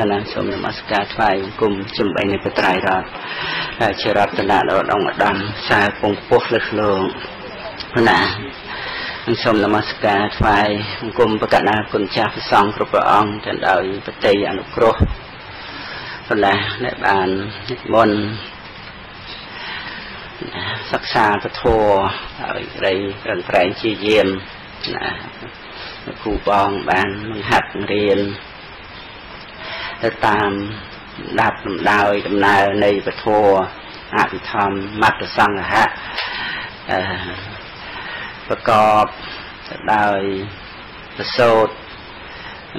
កណាសូមនមស្ការថ្វាយបង្គំជំបីនៃបត្រៃរតហើយជារតនៈដល់ដងអដំសាពងពោះលឹះលោងណាសូមនមស្ការថ្វាយបង្គំបកណាគុណចាស់ព្រះសង្ឃគ្រប់ព្រះអង្គទាំងដោយបតីអនុគ្រោះបណ្ណាដែលបានមុនសិក្សាពធឲ្យរីរឹងប្រែងជាយាមណាគ្រូបងបានបង្ហាត់រៀន ទៅតាមដាប់ដំណើរដំណើរនៃពធអភិធម្មមត្តសង្ឃៈប្រកបទៅដោយប្រសូត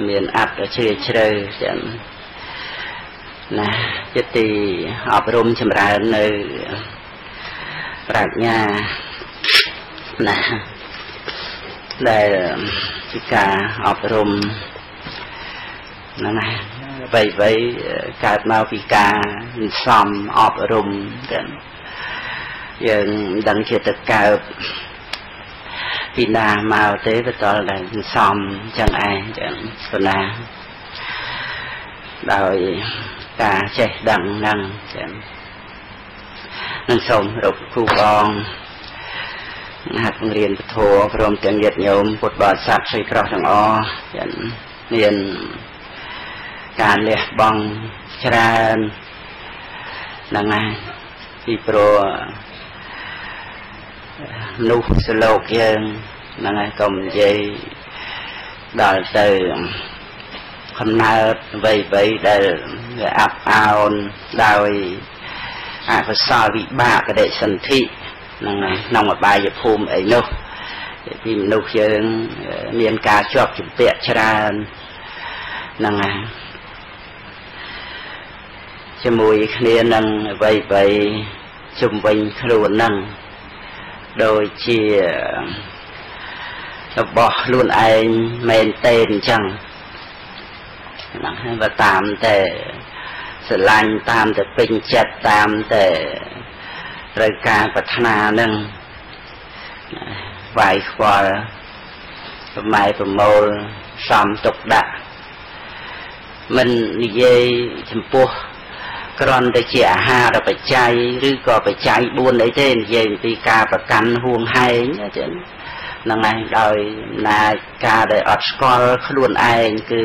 មានអត្តជ្រាលជ្រៅទាំងណាជាទីអប់រំចម្រើននៅប្រាជ្ញាណាដែលជាការអប់រំហ្នឹងហើយ អ្វីអ្វីកើតមកពីការសំអប់រំទាំងយើងមិនដឹងជាទៅកើតពីណាមកទេទៅតល់តែសំចឹងឯងចឹងប៉ុណ្ណាដោយការចេះដឹងហ្នឹងចឹងនឹងសូមរកគ្រូបងហាត់បង្រៀនពធព្រមទាំងញាតិញោមពុទ្ធបរិស័ទស្រីក្រោះទាំងអស់ចឹងមាន ការលះបង់ច្រើនហ្នឹងហើយពីព្រោះមនុស្សសលោកយើងហ្នឹងហើយកុំនិយាយដល់ទៅកំណើតអ្វីអ្វីដែលវាអាប់អោនដោយអកុសលវិបាកកដិសន្ធិហ្នឹងហើយក្នុងអបាយភូមិអីនោះពីមនុស្សយើងមានការជាប់ជំពាក់ច្រើនហ្នឹងហើយ ជាមួយគ្នានឹងអ្វីអ្វីជំវិញខ្លួននឹងដូចជារបស់ខ្លួនឯងមែនទេអញ្ចឹងហ្នឹងហើយបើតាមតែស្រឡាញ់តាមតែពេញចិត្តតាមតែត្រូវការប្រាថ្នានឹងវាយខ្វល់ប្រម៉ែប្រមូលសំទុកដាក់មិននិយាយចំពោះ គ្រាន់តែជាអាហារបច្ច័យឬក៏បច្ច័យ4អីទេនិយាយអំពីការប្រកាន់ហួងហែងចឹងហ្នឹងឯងដោយអំណាចការដែលអត់ស្គាល់ខ្លួនឯងគឺ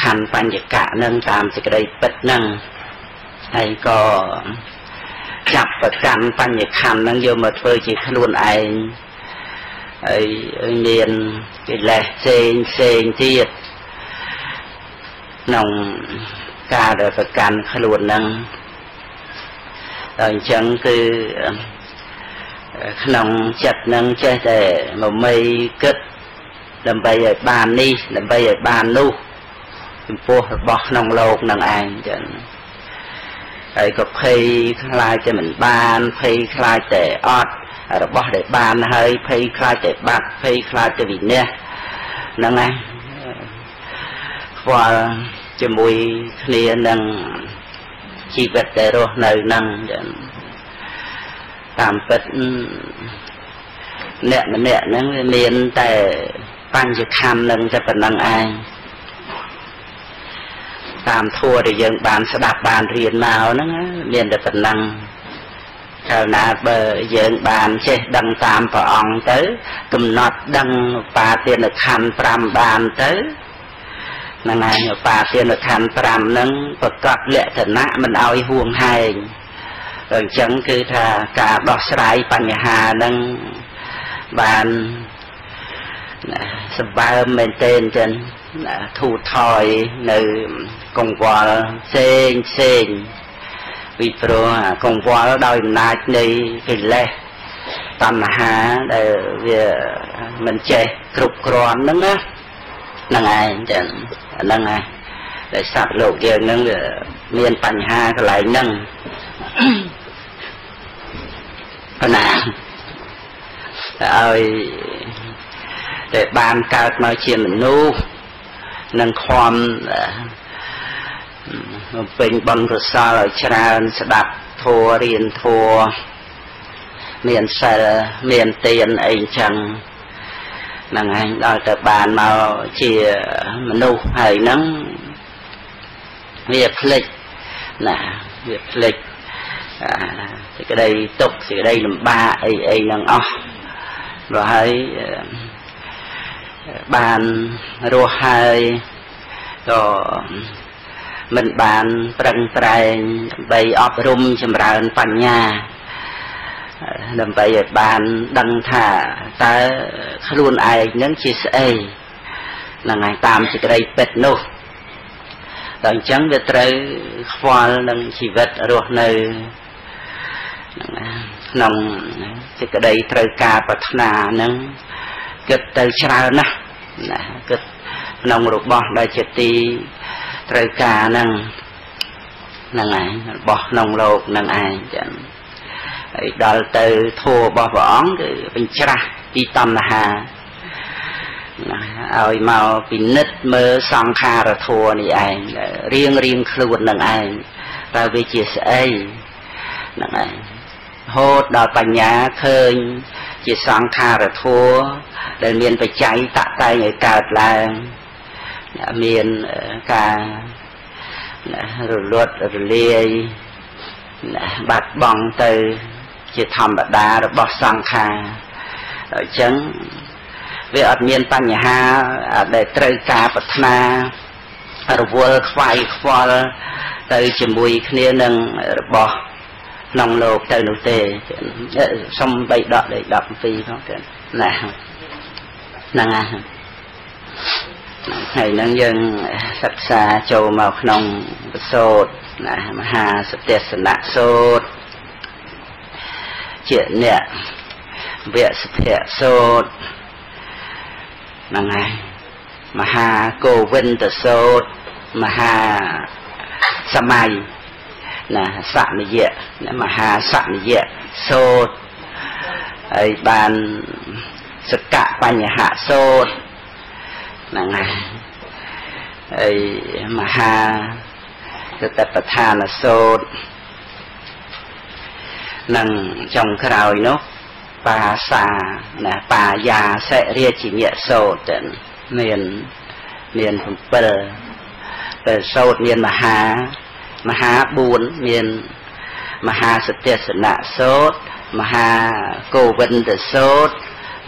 ខណ្ឌបញ្ញកៈនឹងតាមសេចក្តីពិតនឹងហើយក៏ចាប់ប្រកាន់បញ្ញខណ្ឌនឹងយកមកធ្វើជាខ្លួនឯងហើយមានកិលេសផ្សេងផ្សេងទៀតក្នុង ការដែលប្រកាន់ខ្លួននឹងអញ្ចឹងគឺក្នុងចិត្តនឹងចេះតែមមីគិតដើម្បីឲ្យបាននេះដើម្បីឲ្យបាននោះចំពោះរបស់ក្នុងលោកនឹងឯងចឹងហើយក៏ភ័យខ្លាចតែមិនបានភ័យខ្លាចតែអត់របស់ដែលបានហើយភ័យខ្លាចតែបាត់ភ័យខ្លាចតែវិនាសហ្នឹងណាខ្វល់ ជាមួយគ្នានឹងជីវិតដែលរស់នៅនឹងចឹងតាមពិតអ្នកម្នាក់ហ្នឹងវាមានតែបញ្ញខណ្ឌនឹងតែប៉ុណ្្នឹងឯងតាមធัวដែលយើងបានស្ដាប់បានរៀនមកហ្នឹងមានតែប៉ុណ្ណឹងកាលណាបើយើងបានចេះដឹងតាមព្រះអង្គទៅ កំណត់ដឹងបាទានខណ្ឌ5បានទៅហ្នឹងហើយបាទានខណ្ឌ5ហ្នឹងប្រកបលក្ខណៈមិនឲ្យហួងហែងអញ្ចឹងគឺថាការដោះស្រាយបញ្ហាហ្នឹងបានសម្បើមមែនទែនចឹងធូរថយនៅកង្វល់ផ្សេងផ្សេងពីព្រោះកង្វល់ដោយអំណាចនៃកិលេសតណ្ហាដែលវាមិនចេះគ្រប់គ្រាន់ហ្នឹងណាហ្នឹងឯងចឹង ហ្នឹងឯងដែលសត្វលោកយើងហ្នឹងវាមានបញ្ហាកន្លែងហ្នឹងប៉ុណ្ណាតែឲ្យតែបានកើតមកជាមនុស្សនឹងខំពេញបនកុសលឲ្យច្រើនស្ដាប់ធัวរៀនធัวមានសិលមានទានអីចឹងហ្នឹងឯងដល់ទៅបានមកជាមនុស្សហើយហ្នឹងវាផ្លិចណាវាផ្លិចសេចក្តីទុកសេចក្តីលំបាកអីអីហ្នឹងអស់ព្រោះហើយបានរស់ហើយក៏មិនបានប្រឹងប្រែងដើម្បីអប់រំចម្រើនបញ្ញា ដើម្បីឲ្យបានដឹងថាតើខ្លួនឯងនឹងជាស្អីហ្នឹងហើយតាមសេចក្តីពិតនោះដល់អញ្ចឹងវាត្រូវខ្វល់នឹងជីវិតរស់នៅក្នុងសេចក្តីត្រូវការប្រាថ្នានឹងគិតទៅច្រើនណាស់ណាគិតក្នុងរបស់ដែលជាទីត្រូវការហ្នឹងហ្នឹងឯងរបស់ក្នុងលោកហ្នឹងឯងចឹង ហើយដល់ទៅធัวរបស់ព្រះអង្គគឺបញ្ច្រាស់ពីតណ្ហាណាឲ្យមកពិនិត្យមើលសង្ខារធัวនេះឯងរៀងរៀងខ្លួននឹងឯងតើវាជាស្អីហ្នឹងឯងហូតដល់បញ្ញាឃើញជាសង្ខារធัวដែលមានបច្ច័យតតែងឲ្យកើតឡើងមានការរលត់រលាយបាត់បង់ទៅ ជាធម្មតារបស់សង្ខារអញ្ចឹងវាអត់មានបញ្ហាដែលត្រូវការប្រាថ្នារវល់ខ្វាយខ្វល់ទៅជាមួយគ្នានឹងរបស់ក្នុងលោកទៅនោះទេសុំបីដកលេខ12ផងទៀតណាហ្នឹងហើយហើយនឹងយើងសិក្សាចូលមកក្នុងបសោតណាមហាសទេសនៈសោត ជាអ្នកវៈសភៈសោតហ្នឹងហើយមហាគោវិនតសោតមហាសម័យណាសនិយៈមហាសនិយៈសោតហើយបានសកៈបញ្ហៈសោតហ្នឹងហើយហើយមហាសតិប្បដ្ឋានសោត នឹងចុងក្រោយនោះបាសាណាបាយាសិរាជញ្ញសោតមានមាន7តែសោតមានមហាមហា4មានមហាសទេសនៈសោតមហាគោវិន្ទសោត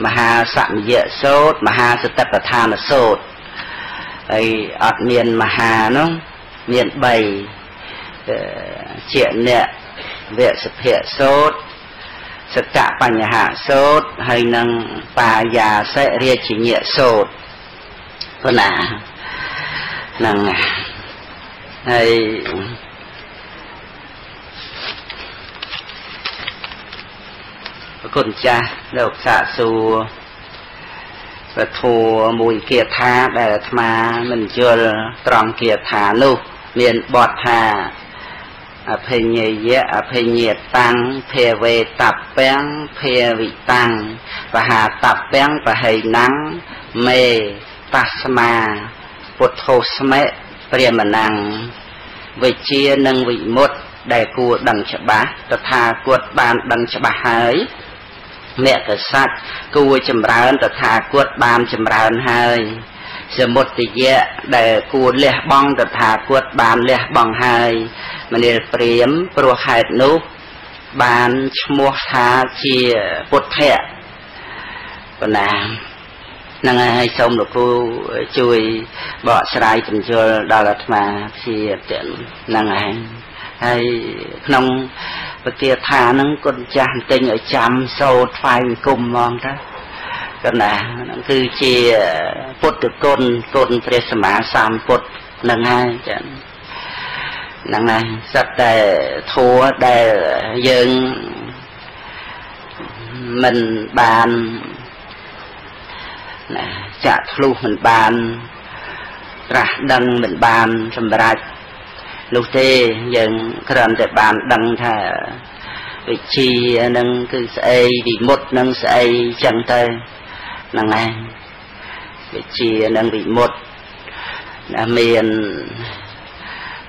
មហាសមយៈសោតមហាសតិប្បដ្ឋានសោតហើយអត់មានមហានោះមាន3ជាអ្នក វៈសភៈសោតសកៈបញ្ហាសោតហើយនឹងបាយាសិរាជញ្ញសោតប៉ុណ្ណាហ្នឹងហើយប្រគុណចាស់លោកសាកសួរពធัวមួយគាថាដែលអាត្មាមិនយល់ត្រង់គាថានោះ មានបទថា អភិញ្ញយៈអភិញ្ញតាំងភាវេតពាំងភាវិតាំងបហាតពាំងបហៃណាំងមេបស្មាពុទ្ធោស្មេព្រាមណាំងវិជានិងវិមុតដែលគួរដឹងច្បាស់តថាគតបានដឹងច្បាស់ហើយមគ្គសច្ចគួរចម្រើនតថាគតបានចម្រើនហើយ សមុទយៈដែលគួរលះបង់តថាគតបានលះបង់ហើយមនាលព្រាមព្រោះហេតុនោះបានឈ្មោះថាជាពុទ្ធៈបណ្ណានឹងហើយសូមលោកគ្រូជួយបកស្រាយបញ្យលដល់អាត្មាព្យាទាំងហ្នឹងហើយហើយក្នុងពទាថាហ្នឹងគុណចាស់ទិញឲ្យចាំសូត្រថ្វាយគុំហ្មងតា កណាហ្នឹងគឺជាពុទ្ធគុណគុណព្រះសម្មាសម្ពុទ្ធហ្នឹងហើយចា៎ហ្នឹងហើយសត្វតែធัวដែលយើងមិនបានណាចាក់ធ្លុះមិនបានត្រាស់ដឹងមិនបានសម្រេចនោះទេយើងគ្រាន់តែបានដឹងថាវិជានឹងគឺស្អីវិមុតនឹងស្អីចឹងទៅ ហ្នឹងឯងវិជានឹងវិមុតណាមាន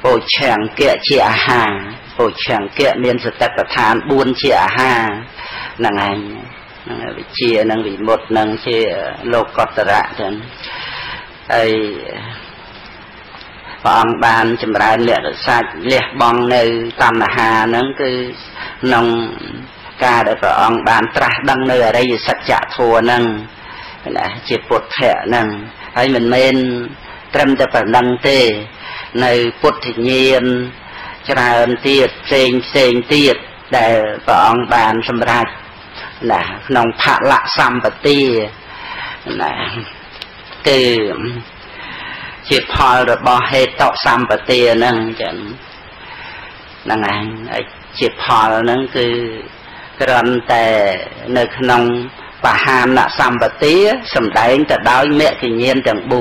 ពោឆង្គៈជាអាហារពោឆង្គៈមានសតិប្បដ្ឋាន4ជាអាហារហ្នឹងឯងហ្នឹងវិជានិងវិមុតនឹងជាលោកកតរៈចឹងហើយព្រះអង្គបានចម្រើនលក្ខសាច់លះបង់នៅតណ្ហាហ្នឹងគឺក្នុងការដែលព្រះអង្គបានត្រាស់ដឹងនៅអរិយសច្ចធម៌ហ្នឹង ណាជាពុទ្ធៈហ្នឹងហើយមិនមែនត្រឹមតែប៉ុណ្្នឹងទេ នៅពុទ្ធញាណច្រើនទៀតផ្សេងផ្សេងទៀតដែលព្រះអង្គបានសម្រេចណាក្នុងផលៈសម្បទាណាគឺជាផលរបស់ហេតុសម្បទាហ្នឹងចឹងហ្នឹងឯងជាផលហ្នឹងគឺគ្រាន់តែនៅក្នុង បហានសម្បទាសំដែងទៅដោយមគ្គញាណទាំង4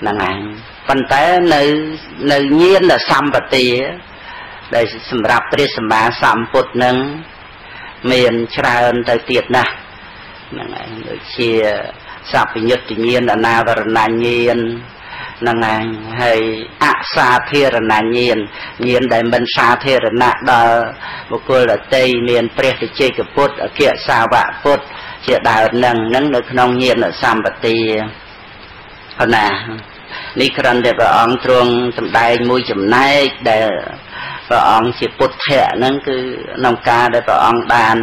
ហ្នឹងឯងប៉ុន្តែនៅនៅញាណសម្បទាដែលសម្រាប់ព្រះសម្មាសម្ពុទ្ធនឹងមានច្រើនទៅទៀតណាស់ហ្នឹងឯងដូចជាសពញ្ញុត្តញាណអនាវរណញាណហ្នឹងឯងហើយអសាធារណញាណញាណដែលមិនសាធារណៈដល់បុគ្គលដតីមានព្រះតិជេកពុទ្ធអគ្គសាវកពុទ្ធជាដើមហ្នឹងហ្នឹងនៅក្នុងញាណសម្បទាប៉ុណ្ណានេះគ្រាន់តែព្រះអង្គទ្រង់សម្ដែងមួយចំណែកដែលព្រះអង្គជាពុទ្ធៈហ្នឹងគឺក្នុងការដែលព្រះអង្គបាន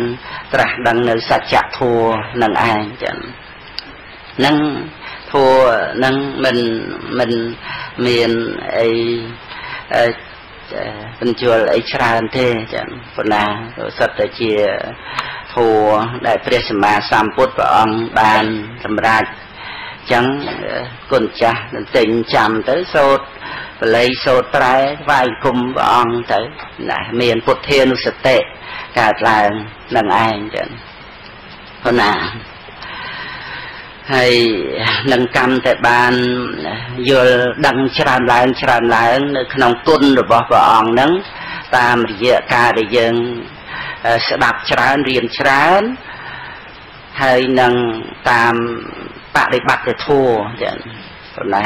ត្រាស់ដឹងនៅសច្ចធម៌នឹងឯងចឹងនឹង ធัวនឹងមិនមិនមានអីបញ្ជលអីច្រើនទេចឹងប៉ុន្តែសិតតែជាធัวដែលព្រះសម្មាសម្ពុទ្ធព្រះអង្គបានសម្រេចចឹងគុណចាស់នឹងទិញចាំទៅសូត្របល័យសូត្រប្រែថ្វាយគុំព្រះអង្គទៅណាមានពុទ្ធានុសតិកើតឡើងនឹងឯងចឹងប៉ុណ្ណា ហើយនឹងកម្មតែបានយល់ដឹងច្រើនឡើងច្រើនឡើង នៅ ក្នុងគុណរបស់ព្រះអង្គហ្នឹងតាមរយៈការដែលយើងស្ដាប់ច្រើនរៀនច្រើនហើយនឹងតាមបដិបត្តិធម៌ចឹងប៉ុណ្ណា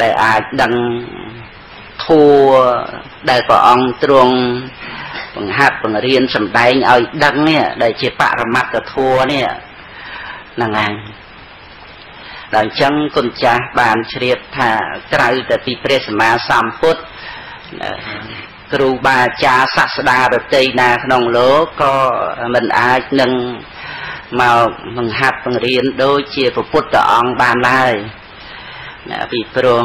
ដែលអាចដឹងធัวដែលព្រះអង្គទ្រង់បង្ហាត់បង្រៀនសម្ដែងឲ្យដឹងនេះដែលជាបរមត្តធัวនេះ ហ្នឹងឯងដល់អញ្ចឹងគុណចាស់បានជ្រាបថាក្រៅតែពីព្រះសម្មាសម្ពុទ្ធគ្រូបាអាចារ្យសាស្តារតីណាក្នុងលោកក៏មិនអាចនឹងមកបង្ហាត់បង្រៀនដូចជាពុទ្ធអង្គបានឡើយណាពីព្រោះ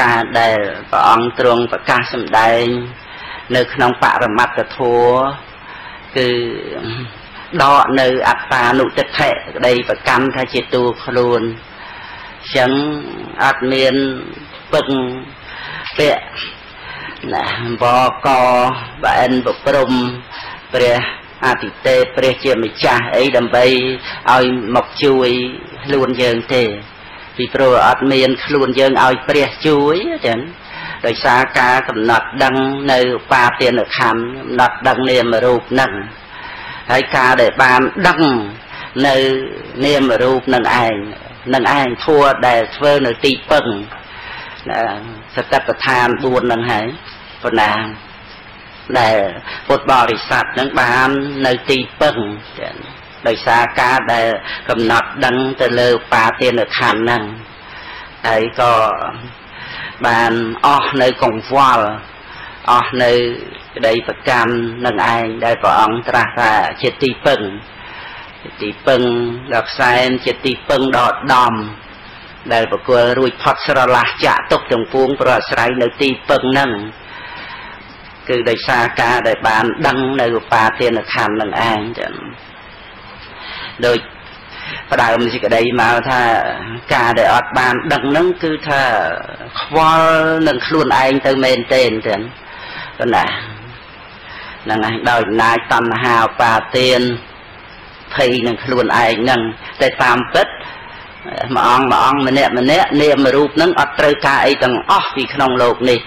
ការដែលព្រះអង្គទ្រង់ប្រកាសសម្ដែង នៅក្នុងបរមត្តធម៌គឺ ដកនៅអត្តានុតិដ្ឋិក្តីប្រកម្មថាជាតួខ្លួនអញ្ចឹងអត់មានពឹងពាក់ណាបកបែនប្រព្រំព្រះអតិទេពព្រះជាម្ចាស់អីដើម្បីឲ្យមកជួយខ្លួនយើងទេពីព្រោះអត់មានខ្លួនយើងឲ្យព្រះជួយចឹងដោយសារការកំណត់ដឹងនៅបាទានខណ្ឌកំណត់ដឹងនាមរូបនឹង ហើយការដែលបានដឹងនៅនាមរូបនឹងឯងនឹងឯងធัวដែលធ្វើនៅទីពឹងសតិប្បដ្ឋាន4នឹងហើយប៉ុណ្ណាដែលពុទ្ធបរិស័ទនឹងបាននៅទីពឹងចឹងដោយសារការដែលកំណត់ដឹងទៅលើបាទានខណ្ឌហ្នឹងហើយក៏បានអស់នៅកង្វល់អស់នៅ ក្តីប្រកម្មនឹងឯងដែលព្រះអង្គត្រាស់ថាជាទីពឹងជាទីពឹងដល់ផ្សែនជាទីពឹងដល់ដំដែលប្រគល់រួចផុតស្រឡះចាក់ទុកទាំងពួងប្រអាស្រ័យនៅទីពឹងហ្នឹងគឺដោយសារការដែលបានដឹងនៅឧបាទានខណ្ឌនឹងឯងចឹងដូចផ្ដើមសេចក្តីមកថាការដែលអត់បានដឹងហ្នឹងគឺថាខ្វល់នឹងខ្លួនឯងទៅមែនទេចឹងប៉ុណ្ណាហ្នឹងឯងដោយអំណាចតណ្ហាឧបាទានភ័យនឹងខ្លួនឯងហ្នឹងតែតាមពិតមួយអង្គមួយអង្គម្នាក់ម្នាក់នាមរូបហ្នឹងអត់ត្រូវការអីទាំងអស់ពីក្នុងโลกនេះ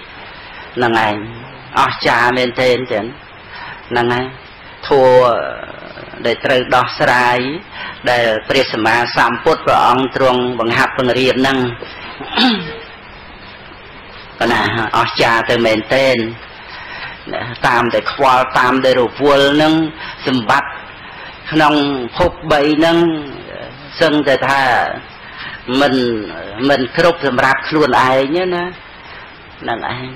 ហ្នឹងឯងអស្ចារ្យមែនទែនចឹងហ្នឹងហើយធัวដែលត្រូវដោះស្រាយដែលព្រះសម្មាសម្ពុទ្ធព្រះអង្គទ្រង់បង្ហាត់បង្រៀនហ្នឹងប៉ុន្តែអស្ចារ្យទៅមែនទែន តាមតែខ្វល់តាមតែរវល់ហ្នឹងសម្បត្តិក្នុងភព3ហ្នឹងសឹងតែថាមិនមិនគ្រប់សម្រាប់ខ្លួនឯងណាហ្នឹងឯង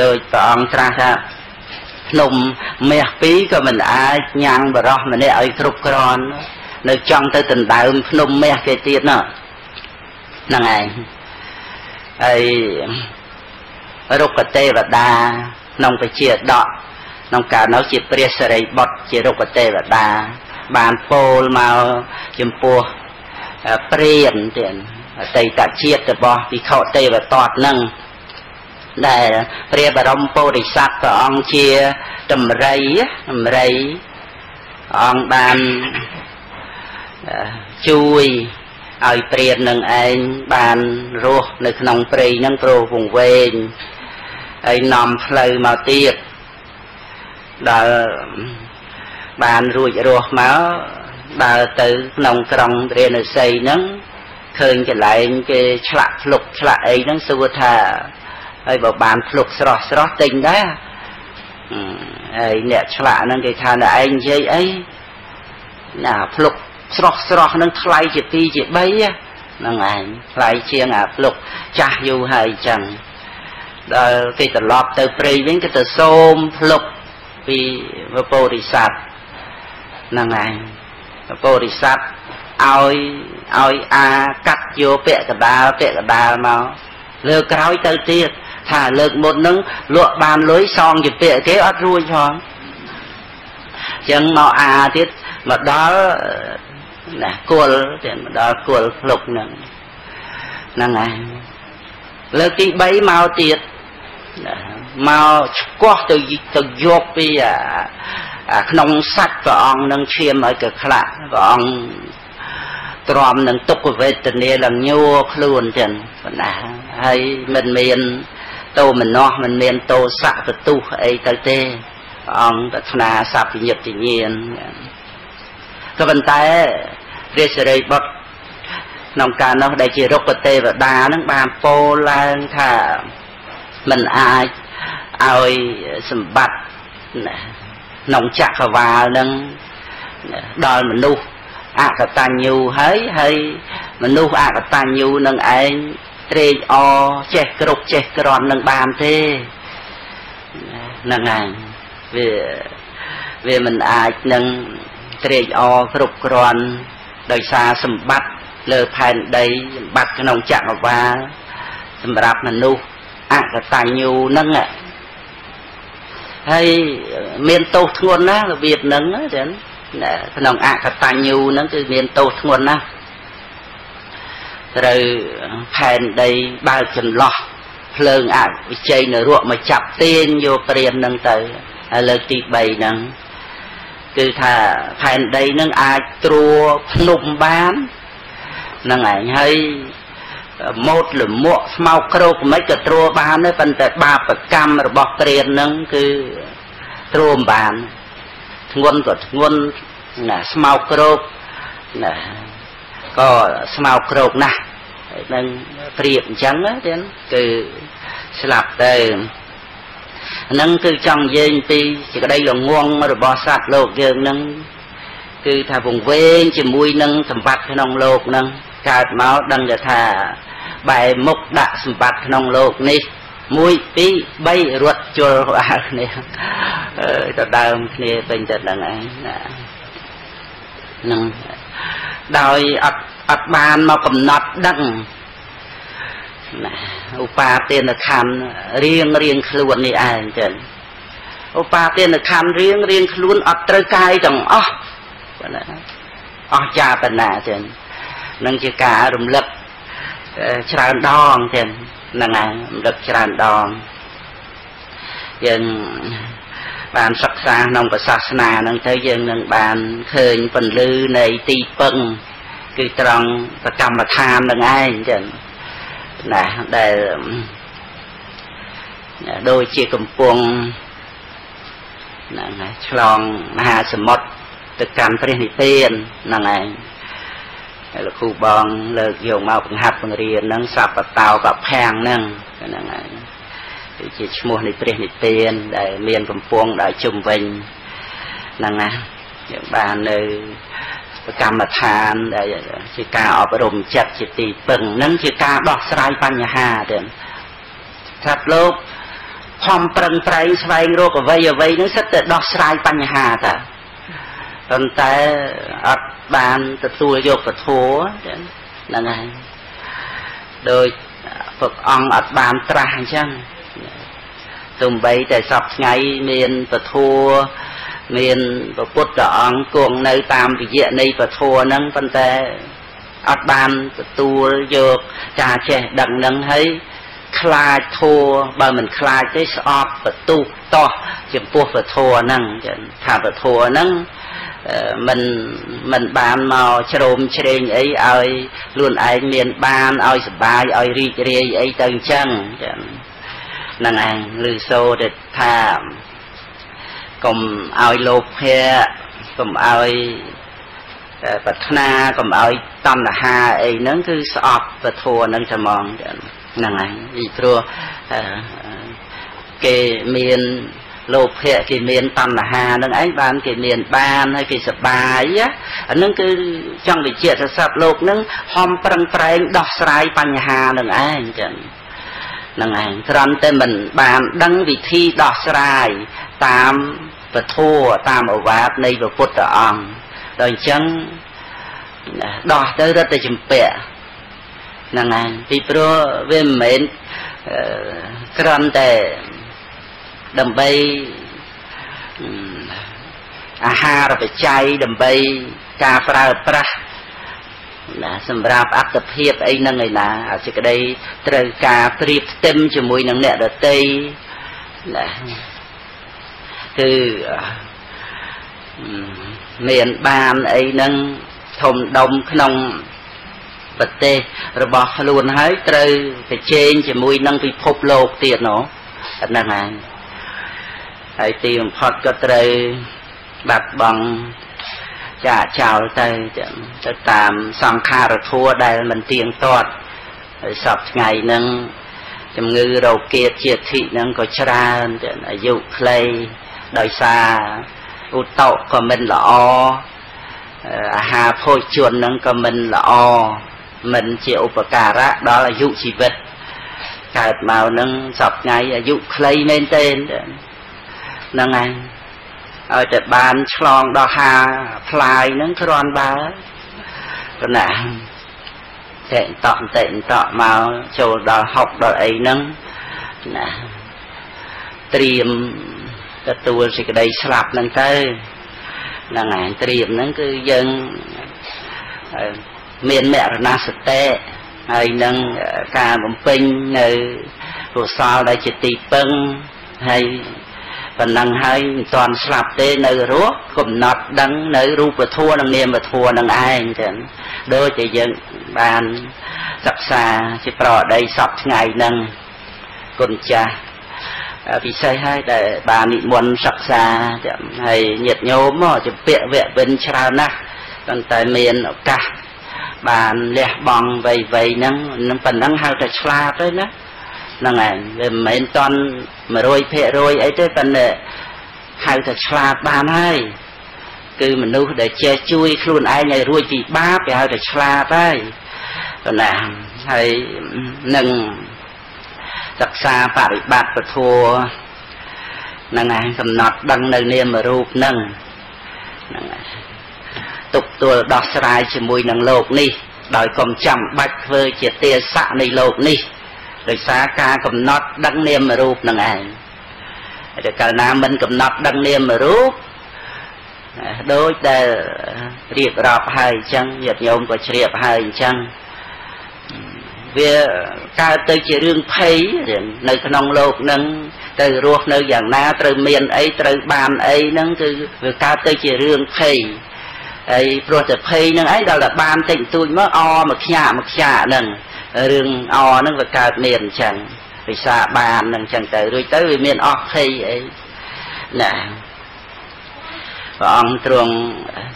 ដោយព្រះអង្គត្រាស់ថាភ្នំមាសពីរក៏មិនអាចញ៉ាំងបរោះម្នាក់ឲ្យគ្រប់គ្រាន់នៅចង់ទៅដណ្ដើមភ្នំមាសគេទៀតណាហ្នឹងឯងហើយរុក្ខទេវតា ក្នុងពជាដកក្នុងកាលនោះជាព្រះសរិបុត្រជារុក្ខទេវតា បានពោលមកចំពោះព្រានទៀតអតីតជាតិរបស់ពិខុទេវតតនឹងដែលព្រះបរមពុរិស័ទព្រះអង្គជាតម្រៃតម្រៃអង្គបានជួយឲ្យព្រាននឹងឯងបានរស់នៅក្នុងព្រៃហ្នឹងព្រោះវង្វេង ហើយនាំផ្លូវមកទៀតដល់បានរួចរស់មកដើរទៅក្នុងក្រុងរាណសីហ្នឹងឃើញកន្លែងគេឆ្លាក់ភ្លុកឆ្លាក់អីហ្នឹងសួរថាហើយបើបានភ្លុកស្រស់ស្រស់ទិញដែរហើយអ្នកឆ្លាក់ហ្នឹងគេថាតែឯងនិយាយអីណាភ្លុកស្រស់ស្រស់ហ្នឹងថ្លៃជា2ជា3ហ្នឹងឯងថ្លៃជាងអាភ្លុកចាស់យូរហើយអញ្ចឹង ដល់គេត្រឡប់ទៅព្រៃវិញគេទៅសូមភ្លុកពីពពោធិសត្វហ្នឹងឯងពពោធិសត្វឲ្យឲ្យអាកាត់យកពាក់កដាលពាក់កដាលមកលើកក្រោយទៅទៀតថាលើកមុននឹងលក់បានលុយសងជាពាក្យគេអត់រួចផងចឹងមកអាទៀតមកដល់ណាគល់ទៀតមកដល់គល់ភ្លុកហ្នឹងហ្នឹងហើយលើកទី3មកទៀត មកឆ្កោះទៅទៅយកពីអាក្នុងសាច់ព្រះអង្គនឹងឈាមឲ្យកខ្លាក់ព្រះអង្គទ្រាំនឹងទុក្ខវេទនាឡើងញ័រខ្លួនទៀតបណ្ណាហើយមិនមានតោមនោះមិនមានតោសៈបទុះអីទៅទេព្រះអង្គប្រាថ្នាសព្វញ្ញត្តិញាណក៏ប៉ុន្តែព្រះសិរីបុត្រក្នុងការនោះដែលជារុក្ខទេវតានឹងបានពោលឡើងថា មិនអាចឲ្យសម្បត្តិក្នុងចក្រវាលនឹងដល់មនុស្សអកតញ្ញូហើយហើយមនុស្សអកតញ្ញូនឹងឯងត្រេកអរចេះគ្រប់ចេះក្រន់នឹងបានទេហ្នឹងហើយវាវាមិនអាចនឹងត្រេកអរគ្រប់គ្រាន់ដោយសារសម្បត្តិលើផែនដីសម្បត្តិក្នុងចក្រវាលសម្រាប់មនុស្ស អកតញ្ញូហ្នឹងហើយមានទោសធ្ងន់ណាស់របៀបហ្នឹងចឹងក្នុងអកតញ្ញូហ្នឹងគឺមានទោសធ្ងន់ណាស់ត្រូវផែនដីបើកចន្លោះភ្លើងអវិជ័យនៅរកមកចាប់ទាញយកព្រានហ្នឹងទៅហើយលើកទី3ហ្នឹងគឺថាផែនដីនឹងអាចត្រួភ្នំបានហ្នឹងឯងហើយ ម៉ូតលមួកស្មោកក្រោកមិនក៏ត្រួបានដែរប៉ុន្តែបាបកម្មរបស់ព្រាននឹងគឺត្រួមិនបានធ្ងន់ក៏ធ្ងន់ណាស្មោកក្រោកណាក៏ស្មោកក្រោកណាស់នឹងព្រៀបអញ្ចឹងទៀតគឺស្លាប់ទៅហ្នឹងគឺចង់និយាយពីសេចក្តីល្ងងរបស់សត្វលោកយើងហ្នឹងគឺថាវង្វេងជាមួយនឹងសម្បត្តិក្នុងលោកហ្នឹង កើតមកដឹងថាបែរមុខដាក់សម្បត្តិក្នុងលោកនេះ1 2 3រត់ជល់ក្បាលគ្នាទៅដើមគ្នាពេញទៅហ្នឹងឯងណានឹងដោយអត់អត់បានមកកំណត់ដឹងណាឧបាទានខណ្ឌរៀងរៀងខ្លួននេះឯងចឹងឧបាទានខណ្ឌរៀងរៀងខ្លួនអត់ត្រូវកាយទាំងអស់បាទណាអស់ចាបណាចឹង នឹងជាការរំលឹកច្រើនដងចឹងហ្នឹងហើយរំលឹកច្រើនដងយើងបានសិក្សាក្នុងសាសនាហ្នឹងទៅយើងនឹងបានឃើញពន្លឺនៃទីពឹងគឺត្រង់ប្រកម្មដ្ឋាននឹងឯងចឹងណាដែលដូចជាកំពុងហ្នឹងហើយឆ្លងមហាសមុទ្រទៅកាន់ព្រះនិព្វានហ្នឹងឯងហើយ លោកគ្រូបងលើកយកមកបង្ហាត់បង្រៀនហ្នឹងសពតោកផាំងហ្នឹងហ្នឹងឯងគឺជាឈ្មោះនៃព្រះនិព្វានដែលមានកំពុងដល់ជុំវិញហ្នឹងណាយើងបាននៅកម្មដ្ឋានដែលជាការអប់រំចិត្តជាទីពឹងនឹងជាការដោះស្រាយបញ្ហាទៅសត្វលោកខំប្រឹងប្រែងស្វែងរកអ្វីអ្វីនឹងសិតតែដោះស្រាយបញ្ហាតា ប៉ុន្តែអត់បានទទួលយកពធហ្នឹងហើយដោយពុកអង្គអត់បានត្រាស់អញ្ចឹងទំបីតែសពថ្ងៃមានពធមានព្រះពុទ្ធអង្គគង់នៅតាមរយៈនៃពធហ្នឹងប៉ុន្តែអត់បានទទួលយកការចេះដឹងហ្នឹងហើយខ្លាចធัวបើមិនខ្លាចទេស្អប់បន្ទុះតោះចំពោះពធហ្នឹងថាពធហ្នឹង មិនមិនបានមកជ្រោមជ្រែងអីឲ្យខ្លួនឯងមានបានឲ្យសុបាយឲ្យរីករាយអីទៅអញ្ចឹងហ្នឹងឯងឬសូទៅថាកុំឲ្យលោភៈកុំឲ្យប្រាថ្នាកុំឲ្យតណ្ហាអីហ្នឹងគឺស្អប់ពធហ្នឹងតែហ្មងហ្នឹងហើយពីព្រោះគេមាន លោភៈគេមានតណ្ហានឹងឯងបានគេមានបានហើយគេសបាយអានឹងគឺចង់វិជាសសត្វលោកនឹងហំប្រឹងប្រែងដោះស្រាយបញ្ហានឹងឯងចឹងនឹងឯងត្រង់តែមិនបានដឹងវិធីដោះស្រាយតាមពធតាមអវាទនៃព្រះពុទ្ធអង្គដល់អញ្ចឹងដោះទៅរត់តែចម្ពាក់ហ្នឹងឯងពីព្រោះវាមិនមែនក្រំតែ ដើម្បីអាហារបច្ច័យដើម្បីការប្រើប្រាស់ណាសម្រាប់អត្តភាពអីហ្នឹងឯណាអាសេចក្តីត្រូវការប្រៀបផ្ទឹមជាមួយនឹងអ្នកដតីណាគឺមានបានអីហ្នឹងធំដុំក្នុងប្រទេសរបស់ខ្លួនហើយត្រូវប្រជែងជាមួយនឹងពិភពលោកទៀតណោះហ្នឹងហើយ ហើយទីបំផុតក៏ត្រូវបាត់បង់ចាកចោលទៅទៅតាមសង្ខារធัวដែលមិនទៀងទាត់ហើយសពថ្ងៃហ្នឹងជំងឺរោគគាតជាធិហ្នឹងក៏ច្រើនអាយុខ្លីដោយសារឧតោក៏មិនល្អអាហារភោជនហ្នឹងក៏មិនល្អមិនជាឧបការៈដល់អាយុជីវិតកើតមកហ្នឹងសពថ្ងៃអាយុខ្លីមែនទេ ហ្នឹងឯងឲ្យតែបានឆ្លងដល់ហាផ្លាយហ្នឹងគ្រាន់បើប៉ុណ្ណាតែតក់តែតក់មកចូលដល់ហុកដល់អីហ្នឹងណាត្រៀមទទួលសេចក្តីស្លាប់ហ្នឹងទៅហ្នឹងឯងត្រៀមហ្នឹងគឺយើងមានមរណសតិហើយនឹងការបំពេញនៅកុសលដែលជាទីពឹងហើយ ប៉ុណ្ណឹងហើយមិនទាន់ស្លាប់ទេនៅរស់កំណត់ដឹងនៅរូបធម៌និងនាមធម៌នឹងឯងចឹងដូចជាយើងបានសិក្សាជាប្រអដីសពថ្ងៃហ្នឹងគុណចាស់ពិសេសហើយដែលបាននិមន្តសិក្សាហើយញាតិញោមមកជំពាក់វគ្គវិនច្រើនណាស់ប៉ុន្តែមានឱកាសបានលះបង់វ័យវ័យហ្នឹងនឹងប៉ុណ្ណឹងហៅតែឆ្លាតទៅណា ហ្នឹងឯងវាមិនមែនតន់100%អីទេប៉ុន្តែហៅថាឆ្លាតបានហើយគឺមនុស្សដែលចេះជួយខ្លួនឯងឲ្យរួចពីបាបគេហៅថាឆ្លាតហើយប៉ុណ្ណាហើយនឹងសិក្សាបរិបត្តិពធហ្នឹងឯងកំណត់ដឹងនៅនាមរូបហ្នឹងហ្នឹងទុកទួលដោះស្រាយជាមួយនឹងលោកនេះដោយកុំចាំបាច់ធ្វើជាទាស័កនៃលោកនេះ ដោយសារការកំណត់ដឹកនាមរូបនឹងឯងតែកាលណាមិនកំណត់ដឹកនាមរូបដូចដែលរៀបរាប់ហើយអញ្ចឹងញាតិញោមក៏ជ្រាបហើយអញ្ចឹងវាកើតទៅជារឿងភ័យរឿងនៅក្នុងលោកនឹងទៅរស់នៅយ៉ាងណាត្រូវមានអីត្រូវបានអីហ្នឹងគឺវាកើតទៅជារឿងភ័យហើយព្រោះតែភ័យហ្នឹងឯងដល់តែបានតិចតួចមកអមកខ្យាមកខ្យាហ្នឹង រឿងអហ្នឹងវាកើតមានអញ្ចឹងពិសាបាននឹងអញ្ចឹងទៅរួចទៅវាមានអស់ភ័យអីណាព្រះអង្គទ្រង់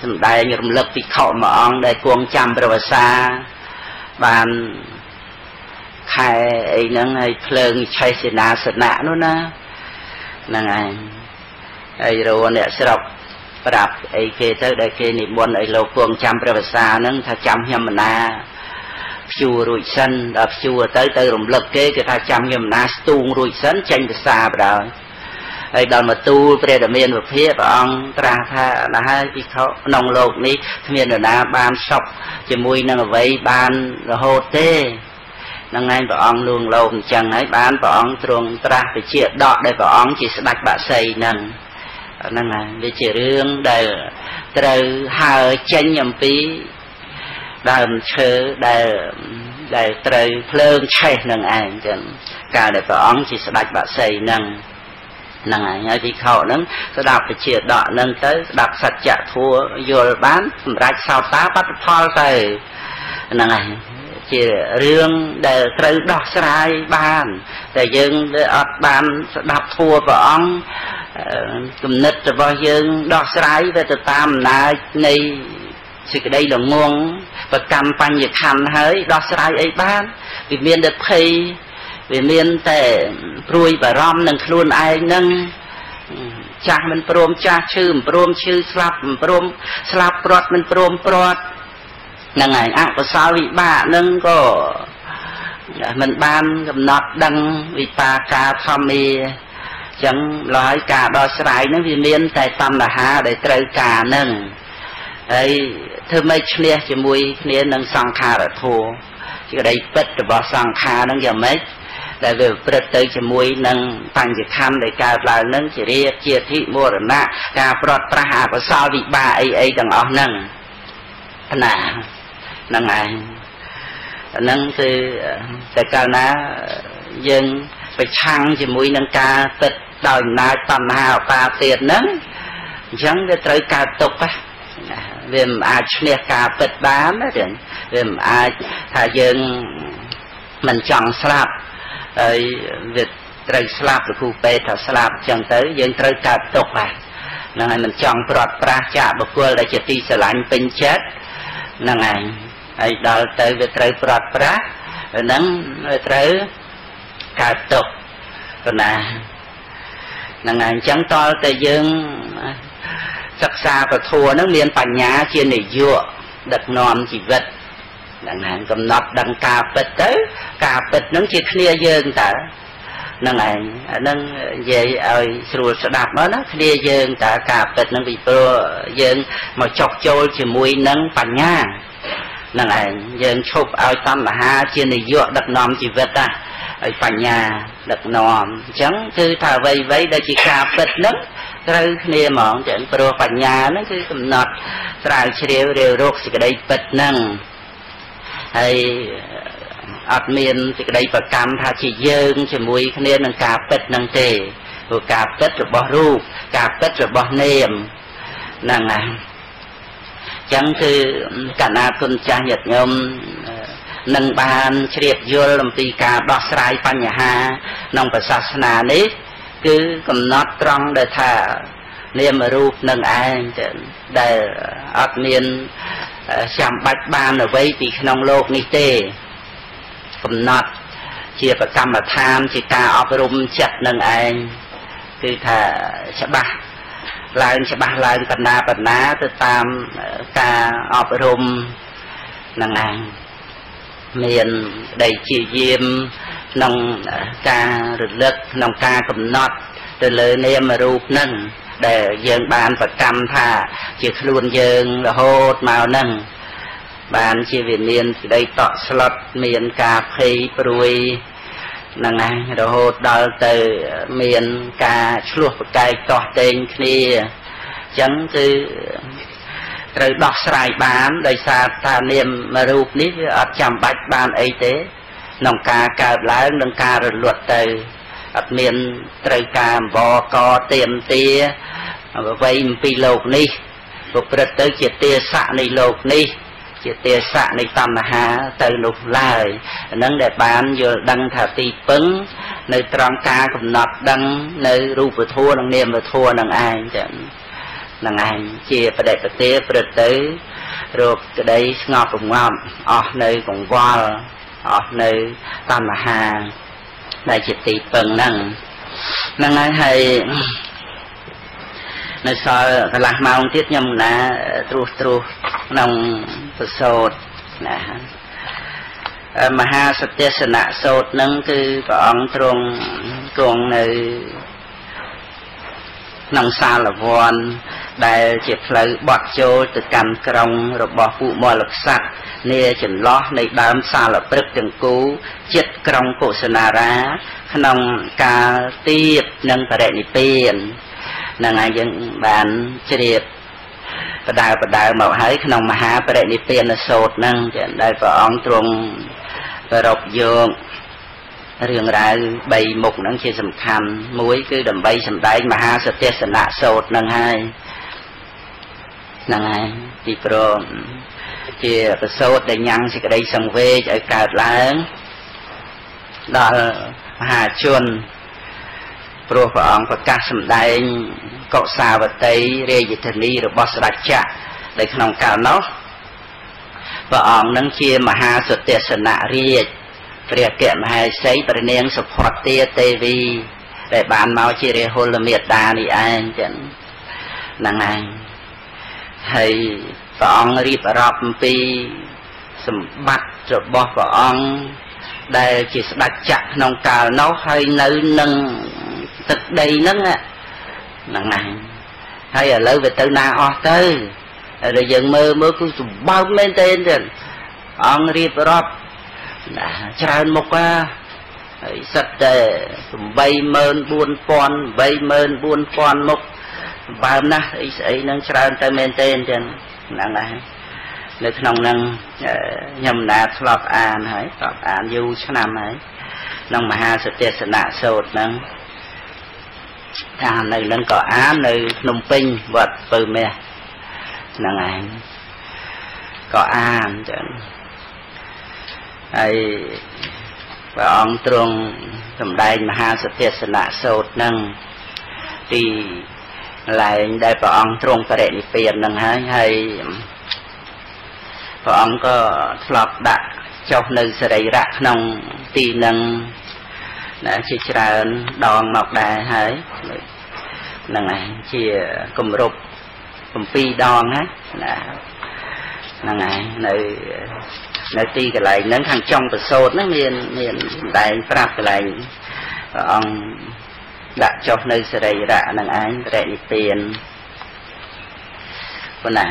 សម្ដែងរំលឹកពិខុមួយអង្គដែលគង់ចាំប្រវសាបានខែអីហ្នឹងហើយភ្លើងឆេះសេនាសនៈនោះណាហ្នឹងឯងហើយរវអ្នកស្រុកប្រាប់អីគេទៅដែលគេនិមន្តឲ្យលោកគង់ចាំព្រះវសាហ្នឹងថាចាំខ្ញុំមណា ព្យួររួចសិនដល់ព្យួរទៅទៅរំលឹកគេគេថាចាំខ្ញុំមណាស្ទូងរួចសិនចេញភាសាបដល់ហើយដល់មកទូលព្រះតមានវិភាព្រះអង្គត្រាស់ថាណាហើយពិខុក្នុងលោកនេះគ្មាននរណាបានសុខជាមួយនឹងអ្វីបានរហូតទេនឹងឯងព្រះអង្គលួងលោមអញ្ចឹងហើយបានព្រះអង្គទ្រង់ត្រាស់ទៅជាដកដែលព្រះអង្គជាស្ដេចបាក់សីហ្នឹងហ្នឹងហើយវាជារឿងដែលត្រូវហើចេញអំពី ដើមឈើដែលដែលត្រូវភ្លើងឆេះនឹងឯងចឹងកាលដែលព្រះអង្គជាស្ដេចបាក់សីហ្នឹងហ្នឹងហើយហើយវិខោហ្នឹងស្ដាប់ពជាដកហ្នឹងទៅស្ដាប់សច្ចធัวយល់បានសម្រាប់សោតាបត្តផលទៅហ្នឹងហើយជារឿងដែលត្រូវដោះស្រាយបាន តែយើងអត់បានស្ដាប់ធัวព្រះអង្គគំនិតរបស់យើងដោះស្រាយទៅតាមអំណាចនៃសេចក្តីល្ងង ប្រកម្មបញ្ញខណ្ឌហើយដោះស្រាយអីបានវាមានតែភ័យវាមានតែព្រួយបារម្ភនឹងខ្លួនឯងនឹងចាស់មិនព្រមចាស់ឈឺមិនព្រមឈឺស្លាប់មិនព្រមស្លាប់ព្រាត់មិនព្រមព្រាត់ហ្នឹងហើយអកុសលវិបាកនឹងក៏មិនបានកំណត់ដឹងវិបាកាធម្មាចឹងឡើយការដោះស្រាយនឹងវាមានតែតណ្ហាដែលត្រូវការនឹង ហើយធ្វើម៉េចឈ្នះជាមួយគ្នានឹងសង្ខារធัวជាក្តីពិតរបស់សង្ខារនឹងយ៉ាងម៉េចដែលវាប្រព្រឹត្តទៅជាមួយនឹងបញ្ញខណ្ឌដែលកើតឡើងនឹងជារាជាធិមរណៈការប្រត់ប្រាស់អកុសលវិបាកអីអីទាំងអស់ហ្នឹងណាហ្នឹងឯងហ្នឹងគឺតែកាលណាយើងប្រឆាំងជាមួយនឹងការពិតដោយអំណាចតណ្ហាឧបាទៀតហ្នឹងអញ្ចឹងវាត្រូវកើតទុកហ្នឹង វាមិនអាចឈ្នះការពិតបានទេវាមិនអាចថាយើងមិនចង់ស្លាប់ហើយវាត្រូវស្លាប់លោកគ្រូពេទ្យថាស្លាប់អញ្ចឹងទៅយើងត្រូវកើតទុកដែរហ្នឹងហើយមិនចង់ប្រត់ប្រាស់ចាកបុគ្គលដែលជាទីស្រឡាញ់ពេញចិត្តហ្នឹងឯងហើយដល់ទៅវាត្រូវប្រត់ប្រាស់ហ្នឹងវាត្រូវកើតទុកប៉ុណ្ណាហ្នឹងហើយអញ្ចឹងតលតែយើង សិក្សាពធัวហ្នឹងមានបញ្ញាជានិយោដឹកនាំជីវិតហ្នឹងហើយកំណត់ដឹងការពិតទៅ ការពិតហ្នឹងជាគ្នាយើងតើហ្នឹងឯងអាហ្នឹងនិយាយឲ្យស្រួលស្ដាប់មកណាគ្នាយើងតើការពិតហ្នឹងពីព្រោះយើងមកចុកចូលជាមួយនឹងបញ្ញាហ្នឹងឯងយើងឈប់ឲ្យតណ្ហាជានិយោដឹកនាំជីវិតណាឲ្យបញ្ញាដឹកនាំអញ្ចឹងគឺថាអ្វីអ្វីដែលជាការពិតហ្នឹង ត្រូវគ្នាហ្មងចឹងព្រោះបញ្ញាហ្នឹងគឺកំណត់ស្រាវជ្រាវរាវរកសេចក្តីពិតហ្នឹងហើយអត់មានសេចក្តីប្រកម្មថាជាយើងជាមួយគ្នានឹងការពិតនឹងទេព្រោះការពិតរបស់រូបការពិតរបស់នាមហ្នឹងហើយចឹងគឺកណាគុណចាស់ញាតិញោមនឹងបានជ្រាបយល់អំពីការដោះស្រាយបញ្ហាក្នុងប្រសាសនានេះ គឺកំណត់ត្រង់ដែលថានាមរូបនឹងឯងចឹងដែលអត់មានចាំបាច់បានអ្វីពីក្នុងលោកនេះទេ កំណត់ជាប្រកម្មដ្ឋានជាការអប់រំចិត្តនឹងឯងគឺថាច្បាស់ឡើងច្បាស់ឡើងបណ្ណាបណ្ណាទៅតាមការអប់រំនឹងឯងមានក្តីជាយាម ក្នុងការរលឹកក្នុងការកំណត់ទៅលើនាមរូបនឹងដែលយើងបានប្រកម្មថា ជាខ្លួនយើងរហូតមកនឹងបានជាវាមានសេចក្តីតក់ស្លុតមានការភ័យព្រួយហ្នឹងឯងរហូតដល់ទៅមានការឆ្លោះប្រកែកតោះតេងគ្នាអញ្ចឹងគឺត្រូវដោះស្រាយបានដោយសារថានាមរូបនេះវាអត់ចាំបាច់បានអីទេ ក្នុងការកើតឡើងនិងការរលត់ទៅអត់មានត្រូវការអង្វរកទៀមទាអ្វីអំពីលោកនេះប្រព្រឹត្តទៅជាទេសៈនៃលោកនេះជាទេសៈនៃតណ្ហាទៅនោះឡើយហ្នឹងដែលបានយល់ដឹងថាទីពឹង នៅត្រង់ការកំណត់ដឹង នៅរូបធម៌និងនាមធម៌នឹងឯងចឹងនឹងឯងជាបដិបទាព្រឹត្តទៅរោគក្តីស្ងប់រងាប់អស់នៅកង្វល់ អស់នៅតណ្ហាដែលជាទីពឹងហ្នឹងហ្នឹងហើយហើយនៅសល់កន្លះម៉ោងទៀតខ្ញុំណាត្រួសត្រួសក្នុងប្រសូតណាមហាសទ្ទេសនៈសោតនឹងគឺព្រះអង្គទ្រង់គង់នៅ ក្នុងសាលវ័នដែលជាផ្លូវបត់ចូលទៅកាន់ក្រុងរបស់ពួកមលក្សត្រនាចន្លោះនៃដើមសាលព្រឹកទាំងគូចិត្តក្រុងកុសនារា ក្នុងកាលទៀតនិងបរិនិព្វាននឹងហើយយើងបានជ្រាបបដើបដើមកហើយក្នុងមហាបរិនិព្វានសោតហ្នឹងដែលព្រះអង្គទ្រង់ប្រពយក រឿងរ៉ាវ3មុខហ្នឹងជាសំខាន់មួយគឺដើម្បីសម្ដែងមហាសទេសនៈសោតហ្នឹងហើយហ្នឹងហើយពីព្រោះជាប្រសូតដែលញ៉ាំងសេចក្តីសង្វេគឲ្យកើតឡើងដល់មហាជនព្រោះព្រះអង្គប្រកាសសម្ដែងកុសាវតីរាជធានីរបស់ស្ដេចចក្រនៅក្នុងកាលនោះព្រះអង្គនឹងជាមហាសុទេសនរាជ ព្រះកមហេសីព្រះនាងសុផតទាទេវីដែលបានមកជារាហុលមេតានេះឯងចឹងហ្នឹងឯងហើយព្រះអង្គរៀបរាប់អំពីសម្បត្តិរបស់ព្រះអង្គដែលជាស្ដេចចក្រក្នុងកាលនោះហើយនៅនឹងទឹកដីហ្នឹងហ្នឹងឯងហើយឥឡូវវាទៅណាអស់ទៅហើយយើងមើលមើលគឺសម្បើមមែនទេទៀតអង្គរៀបរាប់ ណាច្រើនមុខណាហើយសិតតែ84000 84000មុខសម្បើមណាស់អីស្អីហ្នឹងច្រើនទៅមែនទេចឹងហ្នឹងហើយនៅក្នុងហ្នឹងខ្ញុំណាធ្លាប់អានហើយធ្លាប់អានយូរឆ្នាំហើយក្នុងមហាសទេសនៈសូត្រហ្នឹងថានៅនឹងក៏អាននៅភ្នំពេញវត្តពៅមាសហ្នឹងឯងក៏អានចឹង ហើយព្រះអង្គទ្រង់សម្ដែងមហាសទេសនៈសូត្រហ្នឹងទីលែងដែលព្រះអង្គទ្រង់បរិនិព្វានហ្នឹងហើយហើយព្រះអង្គក៏ធ្លាប់ដាក់ចុះនៅសរីរៈក្នុងទីនឹងណាជាច្រើនដងមកដែរហើយហ្នឹងហើយជាគម្រប់7ដងណាណាហ្នឹងហើយនៅ នៅទីកន្លែងហ្នឹងខាងចុងប្រសូតហ្នឹងមានមានសម្ដែងប្រាប់កន្លែងព្រះអង្គដាក់ចុះនៅសរីរៈនឹងឯងបរិនិព្វានប៉ុណ្ណា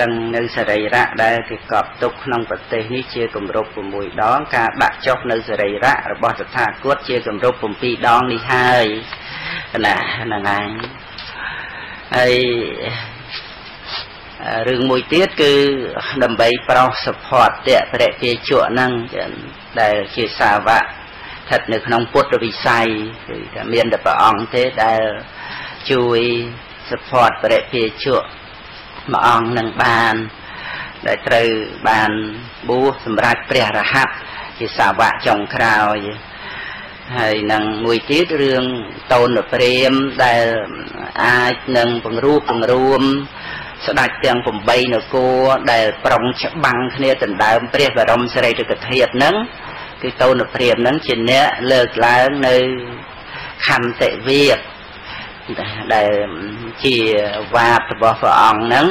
ដឹងនៅសរីរៈដែលគេកប់ទុកក្នុងប្រទេសនេះជាគម្រប់6ដង ការដាក់ចុះនៅសរីរៈរបស់តថាគតជាគម្រប់7ដងនេះហើយណាហ្នឹងឯង ហើយរឿងមួយទៀតគឺដើម្បីប្រោសសផតតៈប្រតិជក់ហ្នឹងដែលជាសាវកស្ថិតនៅក្នុងពុទ្ធវិស័យគឺថាមានតែព្រះអង្គទេដែលជួយសផតប្រតិជក់មួយអង្គនឹងបានដែលត្រូវបានបួសសម្រាប់ព្រះរហ័តជាសាវកចុងក្រោយ ហើយនឹងមួយទៀតរឿងតូនព្រាមដែលអាចនឹងពង្រួបពង្រួមស្ដេចទាំង8នគរដែលប្រុងច្បាំងគ្នាដណ្ដើមព្រះបរមសារីរិកធាតុហ្នឹងគឺតូនព្រាមហ្នឹងជាអ្នកលើកឡើងនៅខន្តិវាទដែលជាវាទរបស់ព្រះអង្គហ្នឹង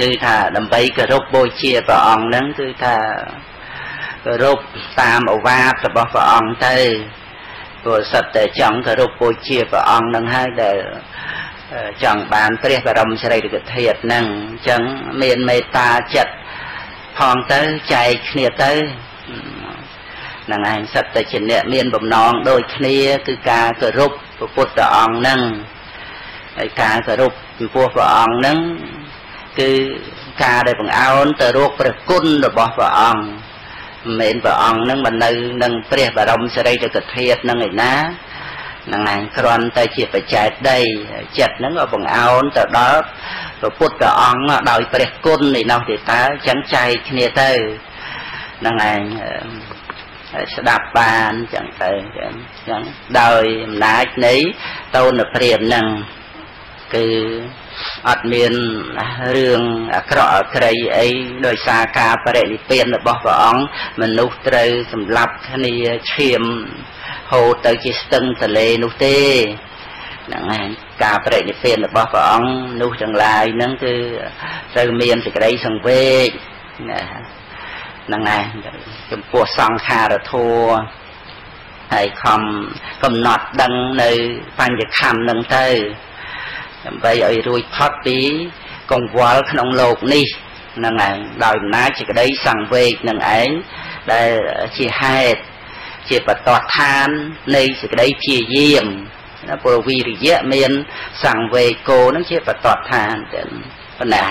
គឺថាដើម្បីគោរពបូជាព្រះអង្គហ្នឹងគឺថា គោរពតាមអវាទរបស់ព្រះអង្គទៅព្រោះសិតតែចង់គោរពបូជាព្រះអង្គហ្នឹងហើយដែលចង់បានព្រះបរមសារីរិកធាតុហ្នឹងអញ្ចឹងមានមេត្តាចិត្តផងទៅចែកគ្នាទៅហ្នឹងឯងសិតតែជាអ្នកមានបំណងដូចគ្នាគឺការគោរពព្រះពុទ្ធអង្គហ្នឹងហើយការគោរពចំពោះព្រះអង្គហ្នឹងគឺការដែលបង្អោនទៅរកព្រះគុណរបស់ព្រះអង្គ មិនមែនព្រះអង្គនឹងមិននៅនឹងព្រះបរមសារីរិកធាតុនឹងឯណាហ្នឹងឯងគ្រាន់តែជាបច្ច័យដីចិត្តហ្នឹងក៏បង្អោនទៅដល់ព្រះពុទ្ធអង្គដោយព្រះគុណនេះនោះទេតើចឹងចែកគ្នាទៅហ្នឹងឯងស្ដាប់បានចឹងទៅចឹងដោយអំណាចនៃតូនព្រាមហ្នឹងគឺ អត់មានរឿងអាក្រក់អាក្រីអីដោយសារការបរិនិព្វានរបស់ព្រះអង្គមនុស្សត្រូវសម្លាប់គ្នាឈាមហូរទៅជាស្ទឹងទលេនោះទេហ្នឹងហើយការបរិនិព្វានរបស់ព្រះអង្គនោះទាំងឡាយហ្នឹងគឺត្រូវមានសេចក្តីសង្វេគណាហ្នឹងហើយចំពោះសង្ខារធัวហើយខំកំណត់ដឹងនៅបញ្ញខំនឹងទៅ ដើម្បីឲ្យរួចផុតពីកង្វល់ក្នុងលោកនេះនឹងឯងដោយអំណាចសេចក្តីសង្វេគនឹងឯងដែលជាហេតុជាបតតឋាននៃសេចក្តីព្យាយាមព្រោះវិរិយៈមានសង្វេគោនឹងជាបតតឋានទាំងបណ្ដា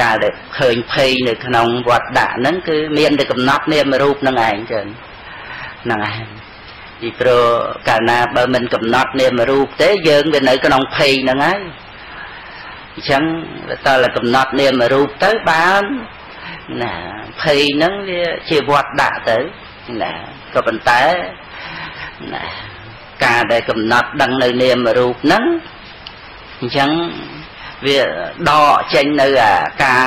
ការដែលឃើញភ័យនៅក្នុងវត្តដាក់ហ្នឹងគឺមានតែកំណត់នាមរូបនឹងឯងចឹងហ្នឹងឯង ពីព្រោះកាលណាបើមិនកំណត់នាមរូបទេយើងវានៅក្នុងភ័យហ្នឹងហើយអញ្ចឹងតើកំណត់នាមរូបទៅបានណាភ័យហ្នឹងវាជាវត្តដាក់ទៅណាក៏ប៉ុន្តែណាការដែលកំណត់ដឹងនៅនាមរូបហ្នឹងអញ្ចឹងវាដកចេញនៅអាការ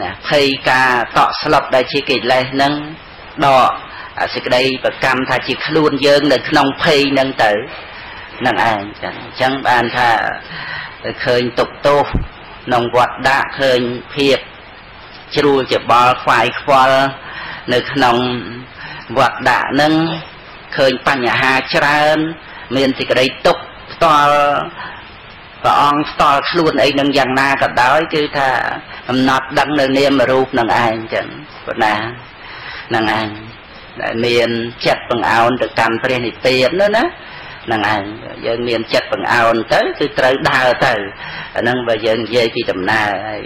ណាភ័យការតក់ស្លុតដែលជាកិលេសហ្នឹងដកអា សេចក្តីប្រកម្មថាជាខ្លួនយើងនៅក្នុងភ័យហ្នឹងទៅនឹងឯងចឹងអញ្ចឹងបានថាឃើញទុកទោសក្នុងវត្តដាក់ឃើញភាពជ្រួលច្បល់ខ្វាយខ្វល់នៅក្នុងវត្តដាក់ហ្នឹងឃើញបញ្ហាច្រើន មានសេចក្តីទុកផ្ទាល់ព្រះអង្គផ្ទាល់ខ្លួនអីនឹងយ៉ាងណាក៏ដោយគឺថាកំណត់ដឹងនៅនាមរូបនឹងឯងចឹងប៉ុណ្ណានឹងឯង ដែលមានចិត្តបង្អោនទៅកាន់ព្រះនិព្វាននោះណាហ្នឹងឯងយើងមានចិត្តបង្អោនទៅគឺត្រូវដើរទៅអាហ្នឹងបើយើងនិយាយពីដំណើរហើយ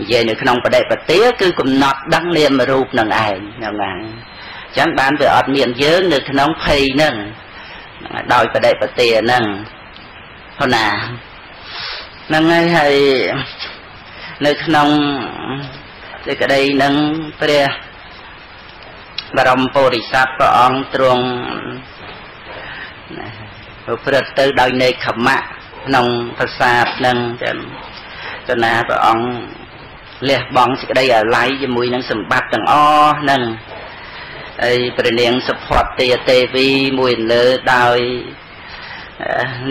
និយាយនៅក្នុងបដិបទាគឺកំណត់ដឹងនាមរូបនឹងឯងហ្នឹងឯងចឹងបានវាអត់មានយើងនៅក្នុងភ័យហ្នឹងដោយបដិបទាហ្នឹងប៉ុណ្ណាហ្នឹងហើយហើយនៅក្នុងសេចក្តីនឹងព្រះ បរមពុរិស័ទព្រះអង្គទ្រង់ប្រព្រឹត្តទៅដោយនេខមៈក្នុងប្រាសាទនឹងចឹងតណាព្រះអង្គលះបង់សេចក្តីអាល័យជាមួយនឹងសម្បត្តិទាំងអស់នឹងហើយព្រះនាងសុផតទាទេវីមួយលើដោយ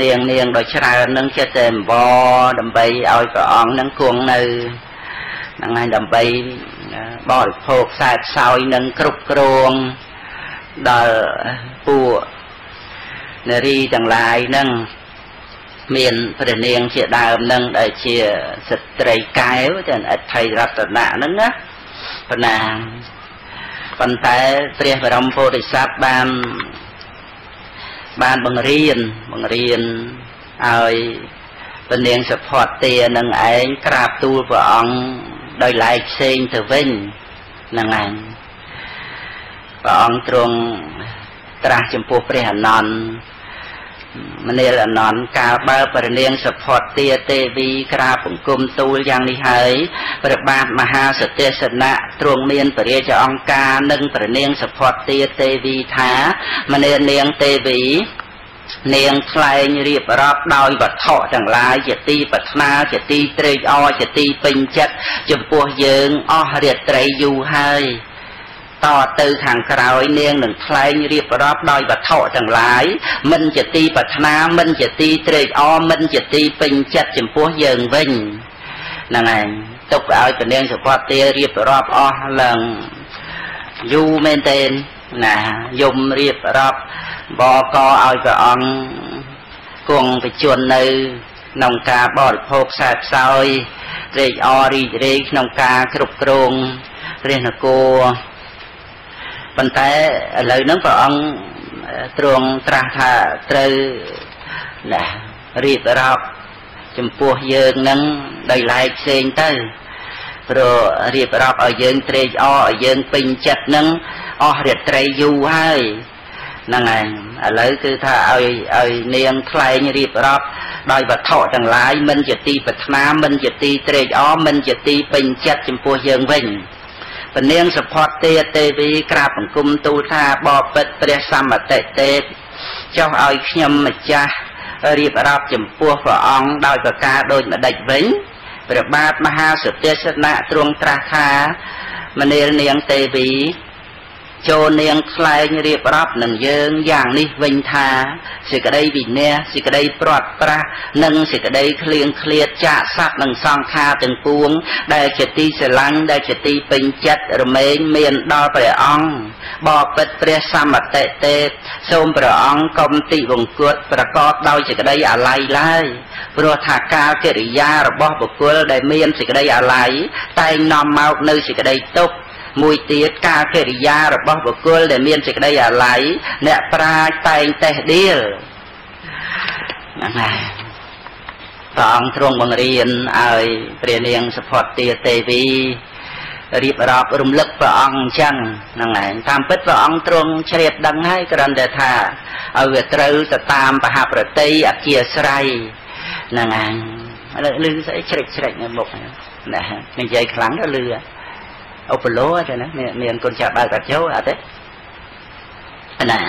នាងនាងដ៏ច្រើននឹងចិត្តតែអង្វរដើម្បីឲ្យព្រះអង្គនឹងគង់នៅហ្នឹងហើយដើម្បី បរិភោគខ្សែខ្សោយនឹងគ្រប់គ្រងដល់ពួកនារីទាំងឡាយនឹងមានព្រះនាងជាដើមនឹងដែលជាស្ត្រីកែវទាំងអថ័យរតនៈហ្នឹងណាប៉ុណ្ណាប៉ុន្តែព្រះបរមពុទ្ធិស័ព្ទបានបានបង្រៀនបង្រៀនឲ្យព្រះនាងសុផតទានឹងឯងក្រាបទូលព្រះអង្គ ដោយឡែកផ្សេងទៅវិញហ្នឹងឯងព្រះអង្គទ្រង់ត្រាស់ចំពោះព្រះអនន្តមនាលអនន្តកាលបើព្រះនាងសផតទាទេវីក្រាបបង្គំទូលយ៉ាងនេះហើយព្រះបាទមហាសទេសណៈទ្រង់មានពរាជអង្គការនិងព្រះនាងសផតទាទេវីថាមនាលនាងទេវី នាងថ្លែងរៀបរាប់ដោយវត្ថុទាំងឡាយជាទីប្រាថ្នាជាទីត្រេកអរជាទីពេញចិត្តចំពោះយើងអស់រាត្រីយូរហើយតទៅខាងក្រោយនាងនឹងថ្លែងរៀបរាប់ដោយវត្ថុទាំងឡាយមិនជាទីប្រាថ្នាមិនជាទីត្រេកអរមិនជាទីពេញចិត្តចំពោះយើងវិញហ្នឹងឯងទុកឲ្យពនាងសុផតទារៀបរាប់អស់ឡើងយូរមែនទែន ណាយំរៀបរាប់បកឲ្យព្រះអង្គគង់បជននៅក្នុងការបរិភោគខ្សែផ្សោយត្រេកអររីករាយក្នុងការគ្រប់គ្រងព្រះនគរប៉ុន្តែឥឡូវហ្នឹងព្រះអង្គទ្រង់ត្រាស់ថាត្រូវណារៀបរាប់ចំពោះយើងនឹងដោយឡែកផ្សេងទៅព្រោះរៀបរាប់ឲ្យយើងត្រេកអរឲ្យយើងពេញចិត្តនឹង អស់រាត្រីយូរហើយហ្នឹងហើយឥឡូវគឺថាឲ្យឲ្យនាងថ្លែងរៀបរាប់ដោយវត្ថុទាំងឡាយមិនជាទីប្រាថ្នាមិនជាទីត្រេកអរមិនជាទីពេញចិត្តចំពោះយើងវិញពនាងសផតទេទេវីក្រាបបង្គំទូលថាបបិទ្ធព្រះសម្បតិទេចុះឲ្យខ្ញុំម្ចាស់រៀបរាប់ចំពោះព្រះអង្គដោយប្រការដូចម្ដេចវិញព្រះបាទមហាសុទេសនៈទ្រង់ត្រាស់ថាមនាលនាងទេវី ចូលនាងខ្លែងរៀបរាប់នឹងយើងយ៉ាងនេះវិញថាសេចក្តីវិន័យសេចក្តីព្រាត់ប្រាសនិងសេចក្តីឃ្លៀងឃ្លាតចាកសត្វនិងសង្ខារទាំងពួង ដែលជាទីស្រឡាញ់ដែលជាទីពេញចិត្តរមែងមានដល់ព្រះអង្គបបិទ្ធព្រះសមតិទេពសូមព្រះអង្គកុំទីវង្គតប្រកបដោយសេចក្តីអាល័យឡើយព្រោះថាការកិរិយារបស់បុគ្គលដែលមានសេចក្តីអាល័យតែងនាំមកនៅសេចក្តីទុក្ខ មួយទៀតការកិរិយារបស់បុគ្គលដែលមានសេចក្តីអាល័យអ្នកប្រាជ្ញតែងតេះដៀលហ្នឹងហើយព្រះអង្គទ្រង់បង្រៀនឲ្យព្រះនាងសុផតទាទេវីរៀបរាប់រំលឹកព្រះអង្គអញ្ចឹងហ្នឹងឯងតាមពិតព្រះអង្គទ្រង់ជ្រាបដឹងហើយគ្រាន់តែថាឲ្យវាត្រូវទៅតាមបហប្រតិអគិស្រ័យហ្នឹងឯងលឺស្អីជ្រិចជ្រិចនៅមុខណានិយាយខ្លាំងទៅលឺ ឧបលោទេណាមានកូនចាស់បើកកាត់ចូលអត់ទេណា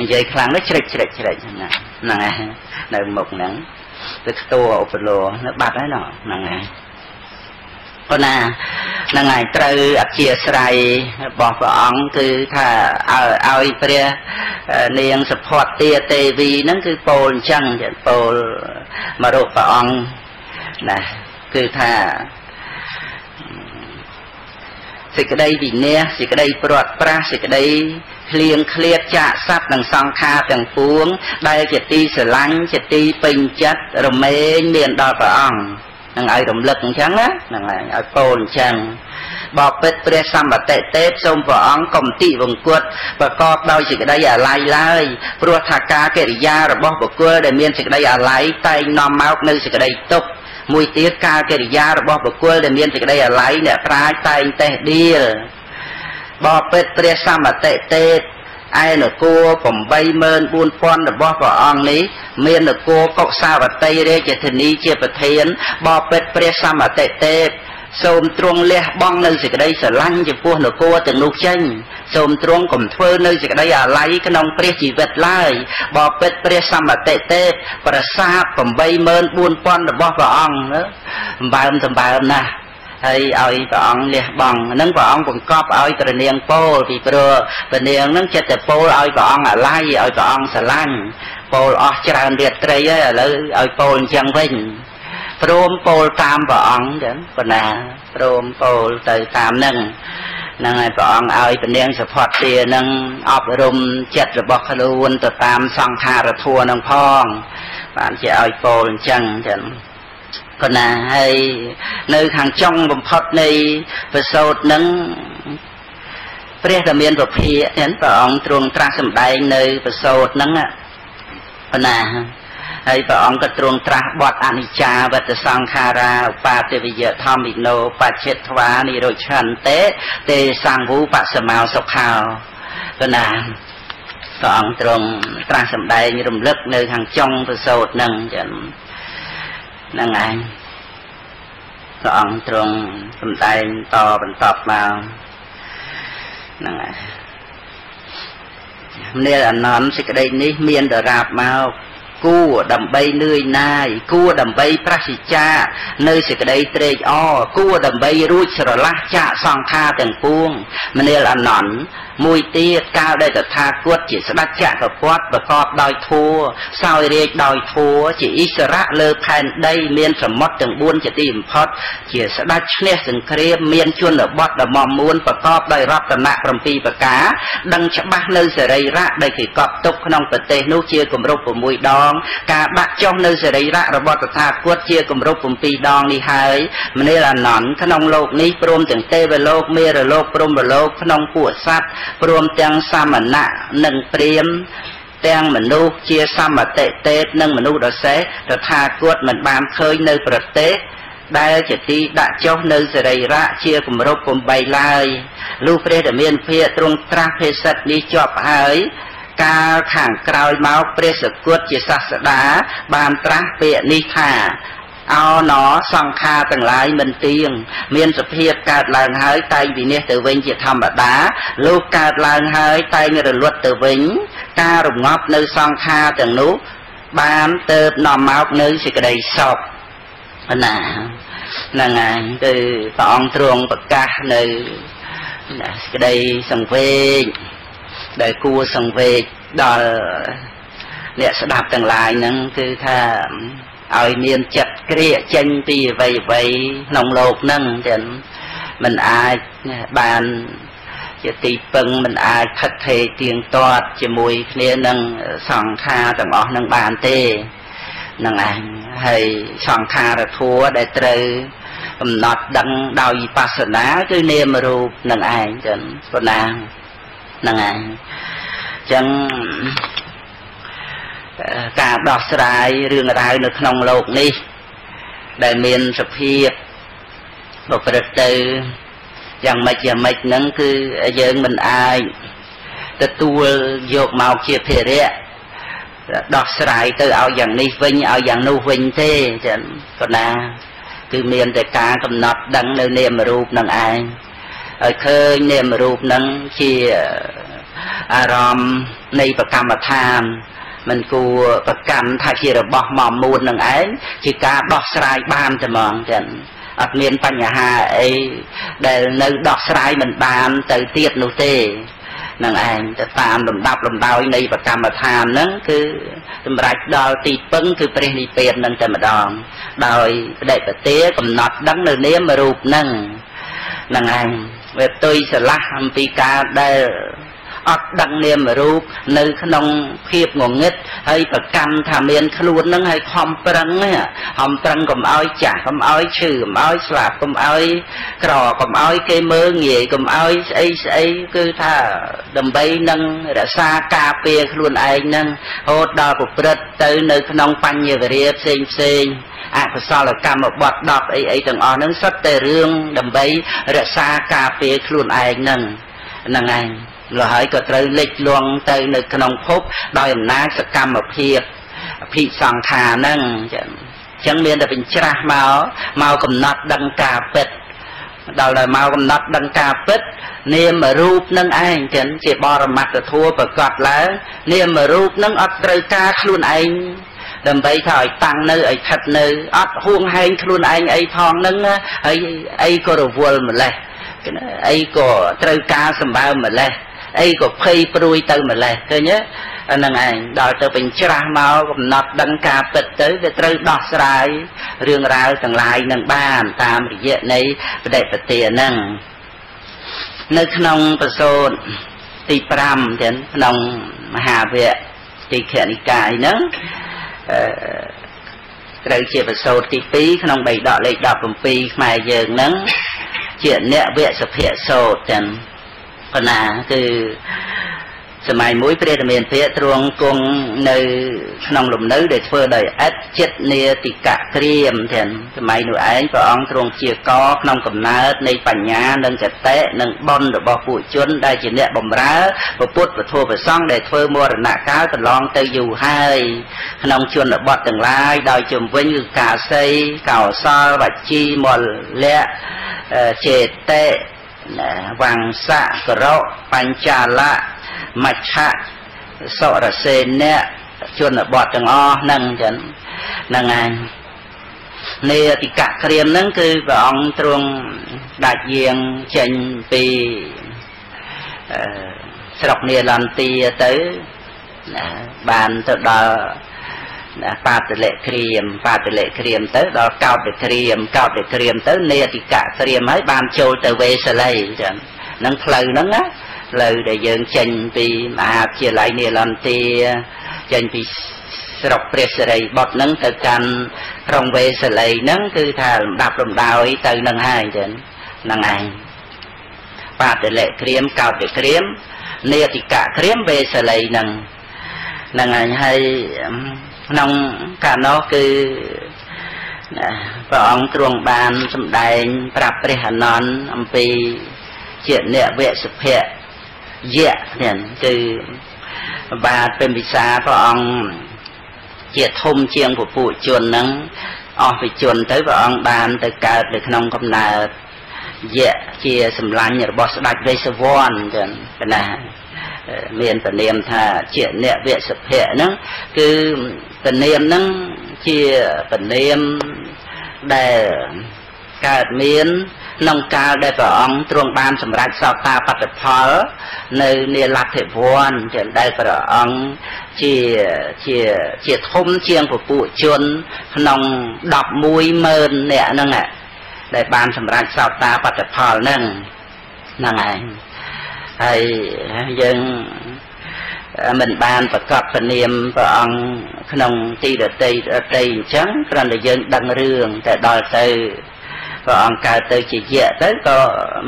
និយាយខ្លាំងទៅជ្រិចជ្រិចជ្រិចណាហ្នឹងហើយនៅមុខហ្នឹងទៅខ្ទួឧបលោនៅបាត់ហើយណហ្នឹងហើយប៉ុន្តែហ្នឹងហើយត្រូវអធិស្រ័យរបស់ព្រះអង្គគឺថាឲ្យឲ្យព្រះនាងសុផតទាទេវីហ្នឹងគឺពោលអញ្ចឹងពោលមករកព្រះអង្គណាគឺថា សេចក្តីវិន័យសេចក្តីព្រាត់ប្រាសសេចក្តីឃ្លៀងឃ្លាតចាកសត្វនិងសង្ខារទាំងពួង ដែលជាទីស្រឡាញ់ជាទីពេញចិត្តរមែងមានដល់ព្រះអង្គនឹងឲ្យរំលឹកអញ្ចឹងណាហ្នឹងហើយឲ្យពោលអញ្ចឹងបបិទ្ធព្រះសម្បតិទេពសូមព្រះអង្គកំតិវង្គតប្រកបដោយសេចក្តីអាល័យឡើយព្រោះថាការកិរិយារបស់បុគ្គលដែលមានសេចក្តីអាល័យតែងនាំមកនៅសេចក្តីទុក្ខ មួយទៀតការកិរិយារបស់បុគ្គលដែលមានសេចក្តីអាល័យអ្នកប្រាជ្ញតែងតេះដៀលបបិទ្ធព្រះសម្បតិទេពឯនគរ84000របស់ព្រះអង្គនេះមាននគរកុសាវតីរាជធានីជាប្រធានបបិទ្ធព្រះសម្បតិទេព សូមទ្រង់លះបង់នៅសេចក្តីស្រឡាញ់ចំពោះនគរទាំងនោះចេញសូមទ្រង់កុំធ្វើនៅសេចក្តីអាល័យក្នុងព្រះជីវិតឡើយបបិទ្ធព្រះសម្បតិទេពប្រាសាទ84000របស់ព្រះអង្គសម្បើមសម្បើមណាស់ហើយឲ្យព្រះអង្គលះបង់ហ្នឹងព្រះអង្គបង្កប់ឲ្យព្រះនាងពោលពីព្រោះព្រះនាងហ្នឹងចិត្តតែពោលឲ្យព្រះអង្គអាល័យឲ្យព្រះអង្គស្រឡាញ់ពោលអស់ច្រើនរាត្រីហើយឥឡូវឲ្យពោលអញ្ចឹងវិញ ព្រមពោលតាមព្រះអង្គចឹងប៉ុណ្ណាព្រមពោលទៅតាមនឹងហ្នឹងហើយព្រះអង្គឲ្យពនាងសផតទានឹងអប់រំចិត្តរបស់ខ្លួនទៅតាមសង្ខារធัวនឹងផង បានជាឲ្យពោលអញ្ចឹងចឹងប៉ុណ្ណាហើយនៅខាងចុងបំផុតនៃប្រសូតនឹងព្រះតមានពភាចឹងព្រះអង្គទ្រង់ត្រាស់សម្ដែងនៅប្រសូតនឹងប៉ុណ្ណា ហើយព្រះអង្គក៏ទ្រង់ត្រាស់បទអនិច្ចាវតសង្ខារាឧបាទវិយធម្មិណោបច្ឆិតធ្វានិរុឆន្តិទេសង្វូបសមោសុខោក៏ណាព្រះអង្គទ្រង់ត្រាស់សម្ដែងរំលឹកនៅខាងចុងប្រសូតនឹងចឹងហ្នឹងឯងព្រះអង្គទ្រង់សម្ដែងតបន្តមកហ្នឹងឯងនាលអនន្តសេចក្តីនេះមានដរាបមក គួរដើម្បីនឿយណាយគួរដើម្បីប្រសិជ្ជានៅសេចក្តីត្រេកអរគួរដើម្បីរួចស្រឡះចាកសង្ខារទាំងពួងមនាលអនន្តមួយទៀតកាលដែលតថាគតជាស្ដេចចក្រពត្តិប្រកបដោយធัวសោយរាជដោយធัวជាអិសរៈលើផែនដីមានសមុទ្រទាំង4ជាទីបំផុតជាស្ដេចឈ្នះសង្គ្រាមមានជនបទដ៏មមួនប្រកបដោយរតនៈ7ប្រការដឹងច្បាស់នៅសរីរៈដែលគេកប់ទុកក្នុងប្រទេសនោះជាគម្រប់6ដងការដាក់ចុះនៅសរីរៈរបស់តថាគតជាគម្រប់7ដងនេះហើយមនាលអនន្តក្នុងលោកនេះព្រមទាំងទេវលោកមេរលោកព្រំរលោកក្នុងពួកសត្វព្រមទាំងសមណៈនិងព្រាមទាំងមនុស្សជាសមតិទេពនិងមនុស្សដសេតថាគតមិនបានឃើញនៅប្រទេសដែលជាទីដាក់ចុះនៅសរីរៈជាគម្រប់8ឡើយលុះព្រះតមានភាទ្រង់ត្រាស់ភេសិតនេះជាប់ហើយ កាលខាងក្រោយមកព្រះសគុតជាសាស្តា បានត្រាស់ពាក្យនេះថាអោណសង្ខារទាំងឡាយមិនទៀងមានសភាពកើតឡើងហើយតែងវិនិច្ឆ័យទៅវិញជាធម្មតាលោកកើតឡើងហើយតែងរលត់ទៅវិញ ការរងាប់នៅសង្ខារទាំងនោះ បានទៅនាំមកនៅសេចក្តីសុខណាហ្នឹងហើយគឺព្រះអង្គទ្រង់ប្រកាសនៅសេចក្តីសង្វេគ ដែលគួរសង្វេគដល់អ្នកស្ដាប់ទាំងឡាយហ្នឹងគឺថាឲ្យមានចិត្តក្រៀកចេញពីអ្វីអ្វីក្នុងโลกហ្នឹងចឹងมันអាចបានជាទីពឹងមិនអាចខិតខេទៀងទាត់ជាមួយគ្នានឹងសង្ខារទាំងអស់នឹងបានទេនឹងឯងហើយសង្ខារធัวដែលត្រូវកំណត់ដឹងដោយវិបស្សនាគឺនាមរូបនឹងឯងចឹងប៉ុណ្ណា នឹងឯងចឹងការដោះស្រាយរឿងរ៉ាវនៅក្នុងโลกនេះដែលមានសភាពប្រព្រឹត្តទៅយ៉ាងម៉េចយ៉ាងម៉េចហ្នឹងគឺយើងមិនអាចទទួលយកមកជាភារៈដោះស្រាយទៅឲ្យយ៉ាងនេះវិញឲ្យយ៉ាងនោះវិញទេចឹងប៉ុណ្ណាគឺមានតែការកំណត់ដឹងនៅនាមរូបនឹងឯង ឲ្យឃើញនាមរូបនឹងជាអារម្មណ៍នៃប្រកម្មដ្ឋានមិនគួរប្រកាន់ថាជារបស់មកមួននឹងឯងជាការដោះស្រាយបានតែហ្មងចឹងអត់មានបញ្ហាអីដែលនៅដោះស្រាយមិនបានទៅទៀតនោះទេនឹងឯងទៅតាមលំដាប់លំដោយនៃប្រកម្មដ្ឋានហ្នឹងគឺសម្រាប់ដល់ទីពឹងគឺព្រះនិព្វាននឹងតែម្ដង ដោយបដិបទាកំណត់ដឹងនៅនាមរូបហ្នឹងនឹងឯង វាផ្ទុយស្រឡះអំពីការដែលអត់ដឹងនាមរូបនៅក្នុងភាពងងឹតហើយប្រកម្មថាមានខ្លួននឹងហើយខំប្រឹងខំប្រឹងកុំឲ្យចាស់កុំឲ្យឈឺកុំឲ្យស្លាប់កុំឲ្យក្រកុំឲ្យគេមើងងាយកុំឲ្យស្អីស្អីគឺថាដើម្បីនឹងរក្សាការពារខ្លួនឯងនឹងហូតដល់ប្រព្រឹត្តទៅនៅក្នុងបញ្ញវរិយផ្សេងផ្សេង អកុសលកម្មបត់10អីអីទាំងអស់ហ្នឹងសុទ្ធតែរឿងដើម្បីរក្សាការពារខ្លួនឯងហ្នឹងហ្នឹងឯងលហើយក៏ត្រូវលិចលង់ទៅនៅក្នុងភពដោយអំណាចសកម្មភាពអភិសង្ខារហ្នឹងចឹងចឹងមានតែបញ្ច្រាស់មកមកកំណត់ដឹងការពិតដល់តែមកកំណត់ដឹងការពិត នាមរូបនឹងឯងចឹងជាបរមត្តធัวប្រកបឡើងនាមរូបនឹងអត់ត្រូវការខ្លួនឯង ដើម្បីថាឲ្យតាំងនៅឲ្យខិតនៅអត់ហួងហែងខ្លួនឯងអីផងនឹងហើយអីក៏រវល់ម្លេះអីក៏ត្រូវការសម្បើម្លេះអីក៏ភ័យព្រួយទៅម្លេះឃើញទេអានឹងឯងដល់ទៅបញ្ច្រាស់មកកំណត់ដឹងការពិតទៅវាត្រូវដោះស្រាយរឿងរ៉ាវទាំងឡាយនឹងបានតាមរយៈនៃបដិបទាហ្នឹងនៅក្នុងប្រសូតទី5ទាំងក្នុងមហាវគ្គទីខនិកាយហ្នឹងអឺ ត្រូវជាប្រសូតទី2ក្នុងបៃដកលេខ17ខ្មែរយើងហ្នឹងជាអ្នកវគ្គសភៈសោតទាំងប៉ុណ្ណាគឺ សម័យមួយព្រះរាមាភិទ្រង់គង់នៅក្នុងលំនៅដែលធ្វើដោយអិតចិត្តនេតិកៈក្រៀមទាំងសម័យនោះឯងព្រះអង្គទ្រង់ជាកក្នុងកំណើតនៃបញ្ញានិងកតេនិងបុណ្យរបស់ពួកជនដែលជាអ្នកបម្រើពុទ្ធពធប្រសង្ឃដែលធ្វើមរណកាលកន្លងទៅយូរហើយក្នុងជនបទទាំងឡាយដោយជំវិញគឺកាសីកោសលវជីមលៈចេតេ វង្សៈក្រោបញ្ចាលៈមច្ឆៈសរសេនៈជនបទទាំងអស់ហ្នឹងចឹងហ្នឹងហើយនេតិកៈក្រៀមហ្នឹងគឺព្រះអង្គទ្រង់ដាច់យាងចេញពីស្រុកនេលន្ទាទៅបានទៅដល់ បាតលិក្រៀមបាតលិក្រៀមទៅដល់កោតលិក្រៀមកោតលិក្រៀមទៅនេតិកៈក្រៀមហើយបានចូលទៅវេសល័យចឹងនឹងផ្លូវហ្នឹងណាផ្លូវដែលយើងចេញពីមហាវិទ្យាល័យនេលន្ទាចេញពីស្រុកព្រះសិរីបុត្រហ្នឹងទៅកាន់ក្រុងវេសល័យហ្នឹងគឺថាលំដាប់លំដោយទៅនឹងហើយចឹងហ្នឹងឯងបាតលិក្រៀមកោតលិក្រៀមនេតិកៈក្រៀមវេសល័យហ្នឹងហ្នឹងហើយហើយ ក្នុងកាលនោះគឺព្រះអង្គទ្រង់បានសម្ដែង ប្រាប់ព្រះអនន្តអំពីជាអ្នកវសុភៈយៈនេះគឺបាទពេញវិសាព្រះអង្គជាធំជាងពពួកជនហ្នឹងអស់ពីជនទៅព្រះអង្គបានទៅកើតនៅក្នុងកំណើតយៈជាសម្លាញ់របស់ស្ដេចវេសវ័នចឹងណា មានពនាមថាជាអ្នកវសភៈហ្នឹងគឺពនាមហ្នឹងជាពនាមដែលកើតមានក្នុងកាលដែលព្រះអង្គទ្រង់បានសម្រេចសោតាបត្តផល នៅនាលទ្ធិវ័នជាដែលព្រះអង្គជាជាជាធំជាងពពួកជនក្នុង110,000នាក់ហ្នឹងដែលបានសម្រេចសោតាបត្តផលហ្នឹងហ្នឹងឯង ហើយយើងមិនបានប្រកបពនាមព្រះអង្គក្នុងទីរតីរតីអញ្ចឹងគ្រាន់តែយើងដឹងរឿងតែដល់ទៅព្រះអង្គកើតទៅជាយៈទៅក៏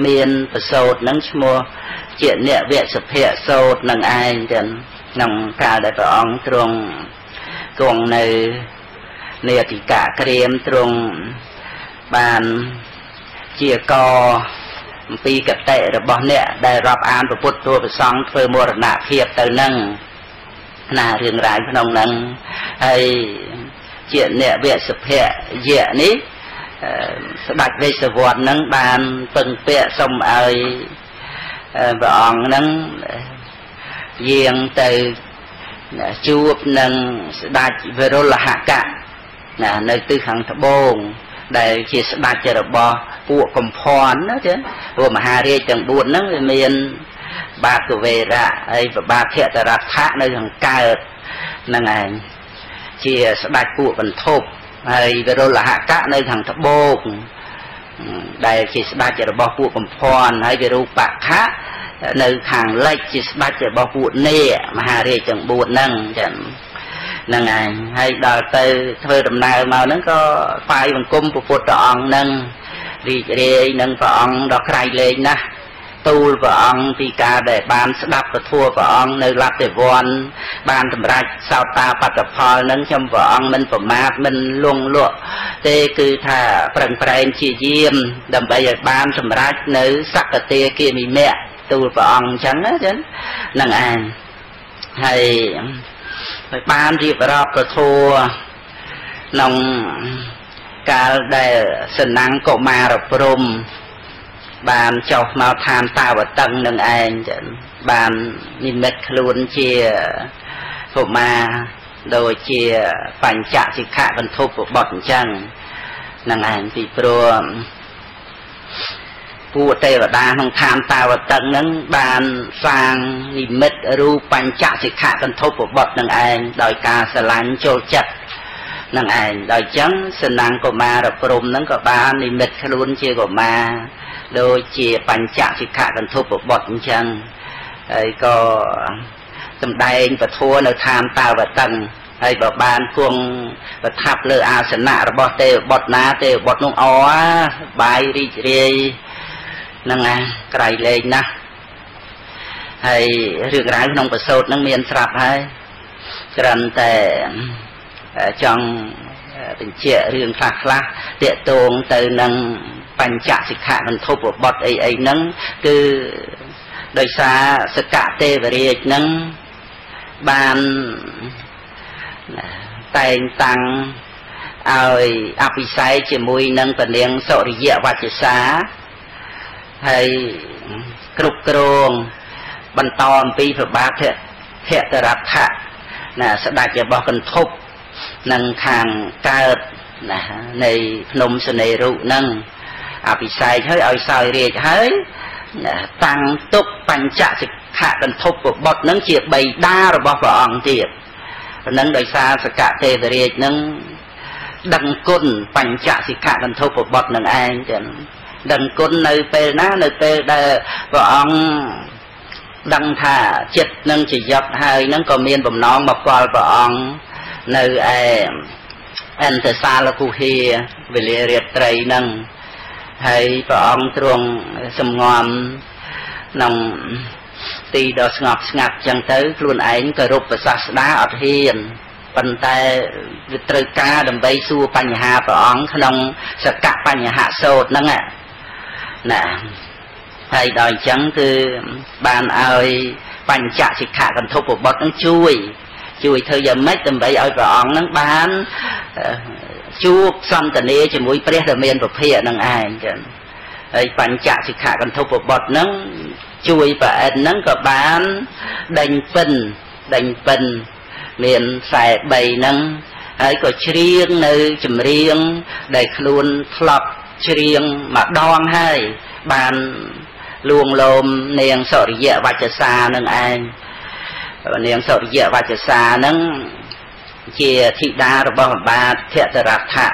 មានប្រសូតនឹងឈ្មោះជាអ្នកវសុភៈសោតនឹងឯងចឹងក្នុងកាលដែលព្រះអង្គទ្រង់គង់នៅនេតិកៈក្រៀមទ្រង់បានជាក អំពីកតិរបស់អ្នកដែលរាប់អានពុទ្ធទូប្រសង់ធ្វើមរណភាពទៅនឹងណារឿងរ៉ាវក្នុងនឹងហើយជាអ្នកវសុភៈយៈនេះស្ដេចវេស្សវត្តនឹងបានពឹងពាក់សុំឲ្យព្រះអង្គនឹងយាងទៅជួបនឹងស្ដេចវិរុលហកៈណានៅទិសខាងត្បូង ដែលជាស្ដេចរបស់ពួកកំភ័នណាចឹងព្រោះមហារាជទាំង4ហ្នឹងវាមានបាទកវេរៈហើយប្របាទភតរដ្ឋៈនៅខាងកើតហ្នឹងឯងជាស្ដេចពួកបន្ទប់ហើយវិរុលហកៈនៅខាងត្បូងដែលជាស្ដេចរបស់ពួកកំភ័នហើយវិរូបខៈនៅខាងលិចជាស្ដេចរបស់ពួកនេមហារាជទាំង4ហ្នឹងចឹងហ្នឹងឯងហើយដល់ទៅធ្វើដំណើរមកហ្នឹងក៏ថ្វាយបង្គំព្រះពុទ្ធអង្គហ្នឹងរីករាយនឹងព្រះអង្គដ៏ក្រៃលែងណាស់ទូលព្រះអង្គពីការដែលបានស្ដាប់ពធัวព្រះអង្គនៅលទ្ធិវ័នបានសម្រេចសោតាបត្តផលនឹងខ្ញុំព្រះអង្គមិនប្រមាទមិនលងលក់ទេគឺថាប្រឹងប្រែងជាយាម ដើម្បីឲ្យបានសម្រេចនៅសក្កតាគាមិមៈទូលព្រះអង្គអញ្ចឹងណាចឹងនឹងឯងហើយ ហើយបានរៀបរាប់ពធัวក្នុងកាលដែលសណាំងកុមារព្រំ បានចុះមកឋានតាវតឹងនឹងឯងចឹងបាននិមិត្តខ្លួនជាកុមារដូចជាបញ្ចសិក្ខៈបន្ទប់បុត្រអញ្ចឹងនឹងឯងពីព្រោះ ពួកទេវតាក្នុងឋានតាវតឹងហ្នឹងបានសាងនិមិត្តរូបបញ្ចសិក្ខៈបន្ទប់បុត្រនឹងឯងដោយការស្រឡាញ់ចូលចិត្តនឹងឯងដោយចឹងសណាំងកុមារព្រំហ្នឹងក៏បាននិមិត្តខ្លួនជាកុមារដូចជាបញ្ចសិក្ខកន្ធុបបុត្រអញ្ចឹងហើយក៏សំដែងពធនៅឋានតាវតឹងហើយបើបានគង់ប្រថាប់លើអាសនៈរបស់ទេវបុត្រណាទេវបុត្រនោះអបាយរីករាយហ្នឹងណាក្រៃលែងណាស់ហើយរឿងរ៉ាវក្នុងប្រសូតហ្នឹងមានស្រាប់ហើយគ្រាន់តែចង់បញ្ជាក់រឿងខ្លះខ្លះតកតងទៅនឹងបញ្ចសិក្ខនធុបបុត្រអីអីហ្នឹងគឺដោយសារសកទេវរាជហ្នឹងបានតែងតាំងឲ្យអភិសេកជាមួយនឹងពនាងសុរិយវច្ចសា ហើយគ្រប់គ្រងបន្តអំពីប្របាទភតរដ្ឋៈណាស្ដេចរបស់កន្ធប់នឹងខាងកើតណានៃភ្នំសនេរុហ្នឹងអភិសេកហើយឲ្យសោយរាជហើយតាំងទុកបញ្ចសិក្ខៈកន្ធប់បុត្រនឹងជាបៃតារបស់ព្រះអង្គទៀតប៉ុណ្ណឹងដោយសារសកទេវរាជនឹងដឹងគុណបញ្ចសិក្ខៈកន្ធប់បុត្រនឹងឯងចឹង ដឹងគុណនៅពេលណានៅពេលដែលព្រះអង្គដឹងថាចិត្តនឹងជាយប់ហើយនឹងក៏មានបំណងមកគាល់ព្រះអង្គនៅឯអន្តសាលគុហាវេលារាត្រីនឹងហើយព្រះអង្គទ្រង់សំងំក្នុងទីដ៏ស្ងប់ស្ងាត់ចឹងទៅខ្លួនឯងក៏រូបប្រសាស្ដាអត់ហ៊ានប៉ុន្តែវាត្រូវការដើម្បីសួរបញ្ហាព្រះអង្គក្នុងសកៈបញ្ហាសោតហ្នឹង ណាហើយដល់អញ្ចឹងគឺបានឲ្យបញ្ចសិក្ខកន្ធុបបុត្រនឹងជួយ ជួយធ្វើយ៉ាងម៉េចដើម្បីឲ្យព្រះអង្គនឹងបានជួបសន្តានាជាមួយព្រះដែលមានពភៈនឹងឯងចឹងហើយបញ្ចសិក្ខកន្ធុបបុត្រនឹងជួយប្រអិនហ្នឹងក៏បានដេញពិនដេញពិនមានខ្សែ3ហ្នឹងហើយក៏ច្រៀងនៅចម្រៀងដែលខ្លួនធ្លាប់ ច្រៀងម្ដងហើយបានលួងលោមនាងសុរិយវច្ចសានឹងឯងនាងសុរិយវច្ចសានឹងជាធីតារបស់បាទភតរដ្ឋៈ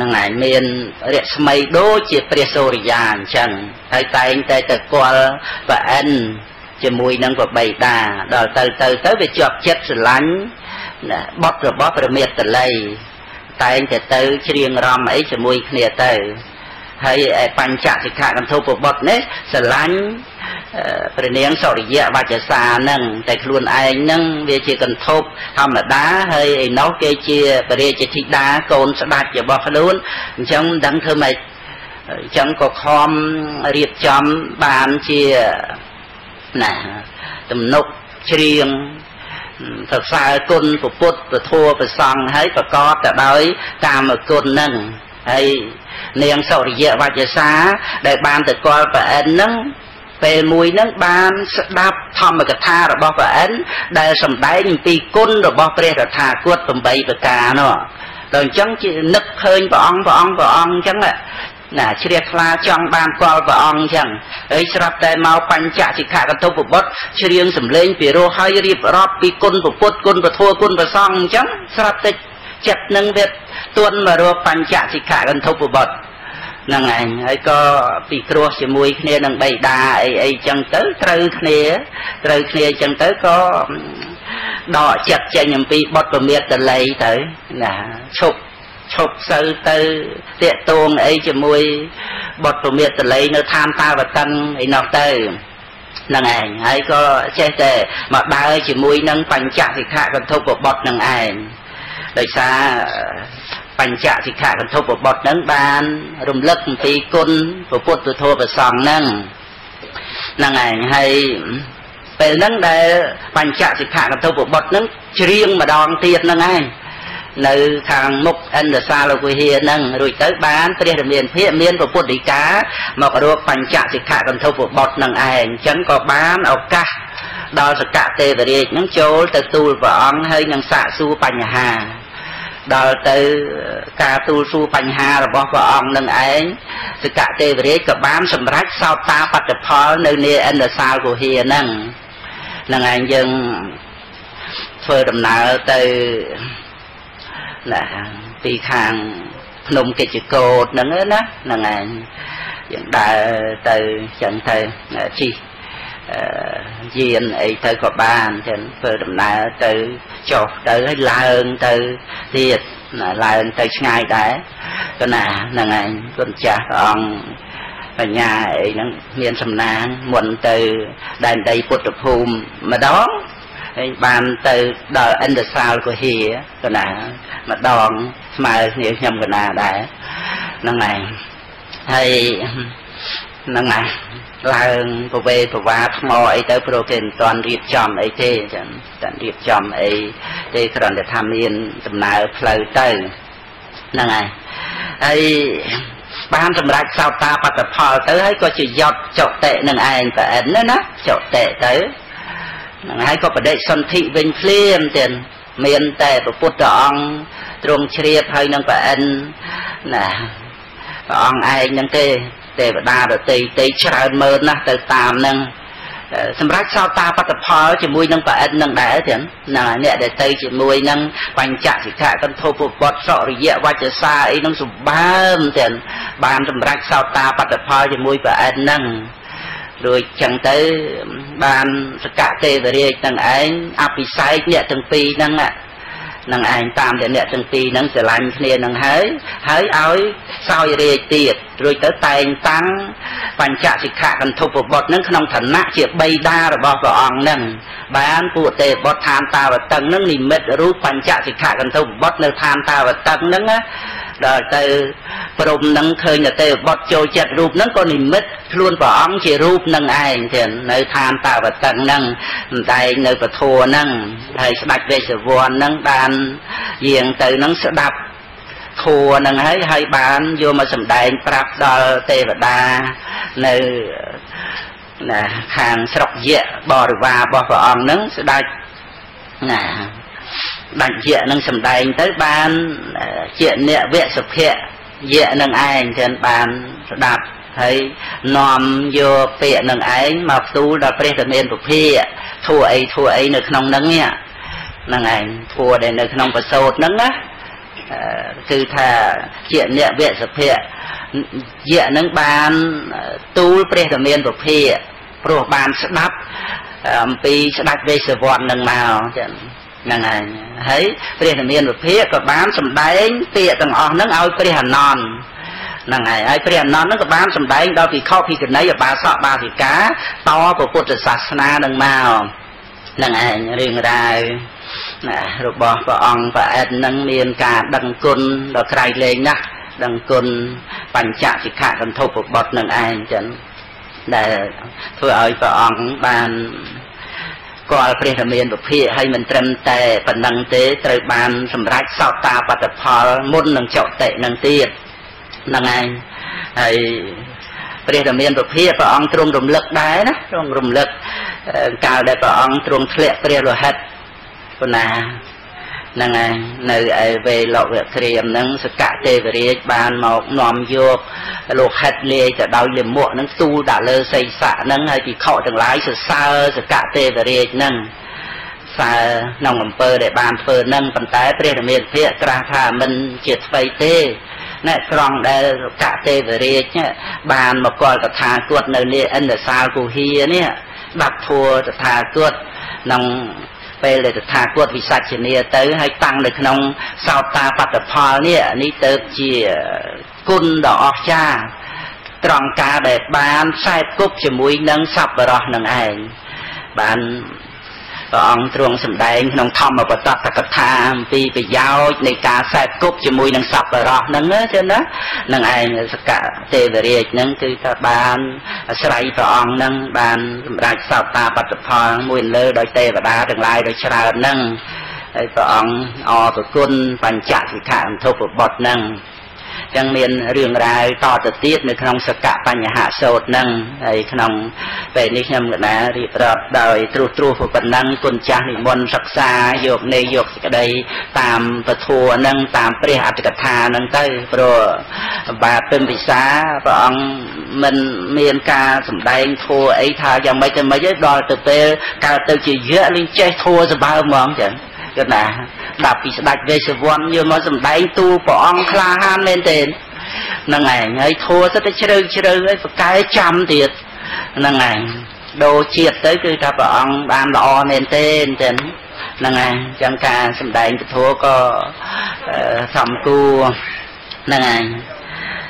នឹងឯងមានរស្មីដូចជាព្រះសូរិយាអញ្ចឹងហើយតែងតែទៅគាល់ប្រអិនជាមួយនឹងប្របីតាដល់ទៅទៅទៅវាជាប់ចិត្តស្រឡាញ់បត់របស់ប្រមេតតល័យ តែងតែទៅច្រៀងរំអីជាមួយគ្នាទៅហើយបញ្ចសិក្ខាកន្ធុពបុត្រនេះស្រឡាញ់ព្រះនាងសុរិយវច្ចសានឹងតែខ្លួនឯងនឹងវាជាកន្ធុបធម្មតាហើយឯនោះគេជាពរាជធីតាកូនស្ដេចរបស់ខ្លួនអញ្ចឹងមិនដឹងធ្វើម៉េចអញ្ចឹងក៏ខំរៀបចំបានជាណាទំនុកច្រៀង សរសើរគុណពុទ្ធពធัวប្រសង់ហើយប្រកបទៅដោយកាមគុណនឹងហើយនាងសុរិយវច្ចសាដែលបានទៅគាល់ប្រអិននឹងពេលមួយហ្នឹងបានស្ដាប់ធម្មកថារបស់ព្រះអិនដែលសម្ដែងអំពីគុណរបស់ព្រះរថាគត8ប្រការនោះដល់អញ្ចឹងជានឹកឃើញព្រះអង្គព្រះអង្គព្រះអង្គអញ្ចឹង ណាជ្រះថ្លាចង់បានគាល់ព្រះអង្គអញ្ចឹងហើយស្រាប់តែមកបញ្ចសិក្ខាកតុពបុត្រច្រៀងសំឡេងពីរោះហើយរៀបរាប់ពីគុណពុទ្ធគុណពធគុណប្រសងអញ្ចឹងស្រាប់តែចិត្តនឹងវាទួនមករកបញ្ចសិក្ខាកតុពបុត្រហ្នឹងឯងហើយក៏ពីគ្រោះជាមួយគ្នានឹងបៃតាអីអីចឹងទៅត្រូវគ្នាត្រូវគ្នាចឹងទៅក៏ដកចិត្តចេញអំពីបុតប្រមាទតល័យទៅណាឈប់ ឈប់សូវទៅតាកតងអីជាមួយបុតប្រមាទតល័យនៅឋានតាវតឹងអីនោះទៅនឹងឯងហើយក៏ចេះតែមកដើរជាមួយនឹងបញ្ចសិក្ខាកន្ធុបបុតនឹងឯងដោយសារបញ្ចសិក្ខាកន្ធុបបុត្រនឹងបាន រំលឹកអំពីគុណពុទ្ធធម៌ប្រសងនឹងហ្នឹងឯងហើយពេលហ្នឹងដែលបញ្ចសិក្ខាកន្ធុបបុត្រនឹងច្រៀងម្ដងទៀតហ្នឹងឯង នៅខាងមុខឥន្ទ្រសាលវិហារហ្នឹងរួចទៅបានព្រះរាមាភិមានពុទ្ធដីកាមករកបញ្ចសិក្ខាកន្ធុបបុត្រនឹងឯងអញ្ចឹងក៏បានឱកាសដល់សកទេវរាជនឹងចូលទៅទូលព្រះអង្គហើយនឹងសាកសួរបញ្ហាដល់ទៅការទូលសួរបញ្ហារបស់ព្រះអង្គនឹងឯងសកទេវរាជក៏បានសម្រេចសោតតាបត្តផលនៅនាឥន្ទ្រសាលគុហាហ្នឹងនឹងឯងយើងធ្វើដំណើរទៅ ណាពីខាងភ្នំកិច្ចកោតហ្នឹងណាហ្នឹងឯងយើងដើរទៅចឹងទៅជីយានអីទៅក៏បានចឹងធ្វើដំណើរទៅចុះទៅហើយឡើងទៅទៀតណាឡើងទៅឆ្ងាយដែរក៏ណាហ្នឹងឯងគុណចាស់ព្រះអង្គបញ្ញាអីហ្នឹងមានសំណាងមុនទៅដែនដីពុទ្ធភូមិម្ដង ហើយបានទៅដល់ឥន្ទ្រសាលកុហាកណាម្ដងស្មើគ្នាខ្ញុំកណាដែរហ្នឹងឯងហើយហ្នឹងឯងឡើងប្រវេប្រវាថ្មអីទៅព្រោះគេមិនទាន់រៀបចំអីទេចឹងតែរៀបចំអីទេគ្រាន់តែថាមានដំណើរផ្លូវទៅហ្នឹងហើយហើយបានសម្រាប់សោតាបត្តផលទៅហើយក៏ជាយត់ចុតិនឹងឯងប្រអិនណាណាចុតិទៅ ហ្នឹងហើយក៏បដិសន្ធិវិញភ្លាមទៀតមានតែព្រះពុទ្ធអង្គទ្រង់ជ្រាបហើយនឹងប្រអិនណាព្រះអង្គឯងហ្នឹងទេទេវតាដតីតីច្រើនម៉ឺនណាស់ទៅតាមនឹងសម្រាប់សោតាបត្តផលជាមួយនឹងប្រអិននឹងដែរទាំងណាអ្នកដែលទៅជាមួយនឹងបញ្ចសិក្ខាកន្ធុពបុត្រសរិយវច្ចសាអីនឹងសម្បើមទាំងបានសម្រាប់សោតាបត្តផលជាមួយប្រអិននឹង រួចចឹងទៅបានសកទេវរាជទាំងឯងអភិសេកអ្នកទាំងពីរហ្នឹងនឹងឯងតាមតែអ្នកទាំងពីរហ្នឹងស្រឡាញ់គ្នានឹងហើយហើយឲ្យសោយរាជទៀតរួចទៅតែងតាំងបញ្ចសិក្ខាកន្ធុបបុត្រហ្នឹងក្នុងឋានៈជាបៃតារបស់ព្រះអង្គហ្នឹងបានពួកទេបុត្រឋានតាវតឹងហ្នឹងនិមិត្តរូបបញ្ចសិក្ខាកន្ធុបបុត្រនៅឋានតាវតឹងហ្នឹងណា ដល់ទៅព្រមនឹងឃើញតែបុតចូលចិត្តរូបហ្នឹងក៏និមិត្តខ្លួនព្រះអង្គជារូបនឹងឯងទៀតនៅឋានតាវតឹងហ្នឹងតែនៅពធហ្នឹងហើយស្ដេចវេស្សវ័នហ្នឹងបានយាងទៅហ្នឹងស្ដាប់ធัวនឹងហើយហើយបានយកមកសម្ដែងប្រាប់ដល់ទេវតានៅណាខាងស្រុកយៈបរិវាររបស់ព្រះអង្គនឹងស្ដេចណា ដាច់យៈនឹងសំដែងទៅបានជាអ្នកវសុភៈយៈនឹងឯងធានបានស្ដាប់ហើយនាំយកពាក្យនឹងឯងមកផ្ទូលដល់ព្រះតមានពុភៈធួអីធួអីនៅក្នុងហ្នឹងហ្នឹងឯងធួដែលនៅក្នុងបសោតហ្នឹងណាគឺថាជាអ្នកវសុភៈយៈនឹងបានទូលព្រះតមានពុភៈព្រោះបានស្ដាប់អំពីស្ដាច់វេសវ័ននឹងមកចឹង ហ្នឹងហើយហើយព្រះនាមានវិភាក៏បានសម្ដែងពាក្យទាំងអស់ហ្នឹងឲ្យព្រះអនន្តហ្នឹងហើយហើយព្រះអនន្តហ្នឹងក៏បានសម្ដែងដល់ភិក្ខុភិក្ខុនីអបាសកបាសិកាតព្រះពុទ្ធសាសនានឹងមកហ្នឹងឯងរឿងរ៉ាវណារបស់ព្រះអង្គព្រះអិតនឹងមានការដឹងគុណដល់ក្រៃលែងណាស់ដឹងគុណបញ្ចសិក្ខកន្ធុបបុត្រនឹងឯងចឹងដែលធ្វើឲ្យព្រះអង្គបាន គាល់ព្រះរាមានពភាហើយមិនត្រឹមតែប៉ុណ្ណឹងទេត្រូវបានសម្រេចសោតាបត្តផលមុននឹងចុតិនឹងទៀតហ្នឹងឯងហើយព្រះរាមានពភាព្រះអង្គទ្រង់រំលឹកដែរណាទ្រង់រំលឹកកាលដែលព្រះអង្គទ្រង់ធ្លាក់ព្រះលោហិតប៉ុណ្ណា ហ្នឹងហើយនៅឯវេលវក្រាមហ្នឹងសកទេវរាជបានមកនាំយកលោកហិតលាយទៅដោយលិមួកហ្នឹងទូលដាក់លើសីស័កហ្នឹងហើយពិខុទាំងឡាយសរសើរសកទេវរាជហ្នឹងសើក្នុងអំពើដែលបានធ្វើហ្នឹងប៉ុន្តែព្រះរាមាភិកត្រាស់ថាមិនជាថ្មីទេណែត្រង់ដែលកទេវរាជបានមកកលតថាគតនៅនេះឥន្ទសាលគុហានេះបាត់ធัวតថាគតក្នុង ពេលដែលតថាគតវិសាជនីទៅហើយតាំងនៅក្នុងសោតាបត្តផលនេះនេះទៅជាគុណដ៏អស្ចារ្យត្រង់ការដែលបានខ្សែគប់ជាមួយនឹងសប្បុរសនឹងឯងបាន ព្រះអង្គទ្រង់សម្ដែងក្នុងធម្មបតតកថាអំពីប្រយោជន៍នៃការខ្សែគប់ជាមួយនឹងសប្បុរសហ្នឹងចឹងណានឹងឯងសកទេវរាជហ្នឹងគឺថាបានអាស្រ័យព្រះអង្គហ្នឹងបានសម្រេចសោតាបត្តផលមួយលើដោយទេវតាទាំងឡាយដោយច្រើនហ្នឹងហើយព្រះអង្គអរប្រគុណបញ្ចសិក្ខាអន្ធុបបុត្រហ្នឹង ចឹងមានរឿងរ៉ាវតទៅទៀតនៅក្នុងសកបញ្ហាសោតនឹងហើយក្នុងពេលនេះខ្ញុំកណារៀបរាប់ដោយត្រួសត្រាសប៉ុណ្ណឹងគុណចាស់និមន្តសិក្សាយកនៃយកសេចក្តីតាមពធัวនឹងតាមព្រះអត្តកថានឹងទៅព្រោះបាទពិមពិសាព្រះអង្គមិនមានការសម្ដែងធัวអីថាយ៉ាងម៉េចទៅម៉េចទេដល់ទៅពេលកើតទៅជាយៈលេងចេះធัวសបើហ្មងចឹង គិតណាដាក់ពីស្ដេចវេស្សវ័នយកមកសម្ដែងទូព្រះអង្គក្លាហានមែនទេហ្នឹងឯងហើយធัวទៅតែជ្រៅជ្រៅហើយប្រកែចាំទៀតហ្នឹងឯងដូរជាតិទៅគឺថាព្រះអង្គបានល្អមែនទេចឹងហ្នឹងឯងចឹងការសម្ដែងពធក៏សំគួរហ្នឹងឯង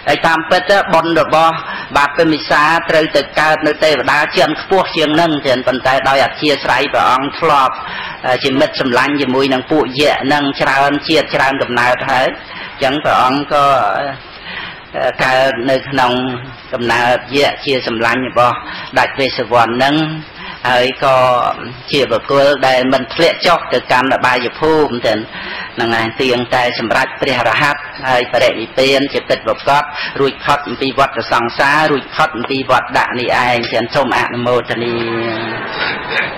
ហើយតាមពិតបុណ្យរបស់បាបពិមិសាត្រូវទៅកើតនៅទេវតាជាន់ខ្ពស់ជាងនឹងទៀតប៉ុន្តែដោយអធិស្ឋានព្រះអង្គធ្លាប់ជាមិត្តសម្លាញ់ជាមួយនឹងពួកយៈនឹងច្រើនជាតិច្រើនកំណើតហើយអញ្ចឹងព្រះអង្គក៏កើតនៅក្នុងកំណើតយៈជាសម្លាញ់របស់ដាច់វេស្សវណ្ណនឹង ហើយក៏ជាបុគ្គលដែលមិនធ្លាក់ចុះទៅកាន់អបាយភូមិទៅនឹងឯងទៀងតែសម្រាប់ព្រះរហ័តហើយបរិនិព្វានជាពិតប្រកបរួចផុតអំពីវដ្តសង្សាររួចផុតអំពីវដ្តដាក់នេះឯងចឹងសូមអនុមោទនា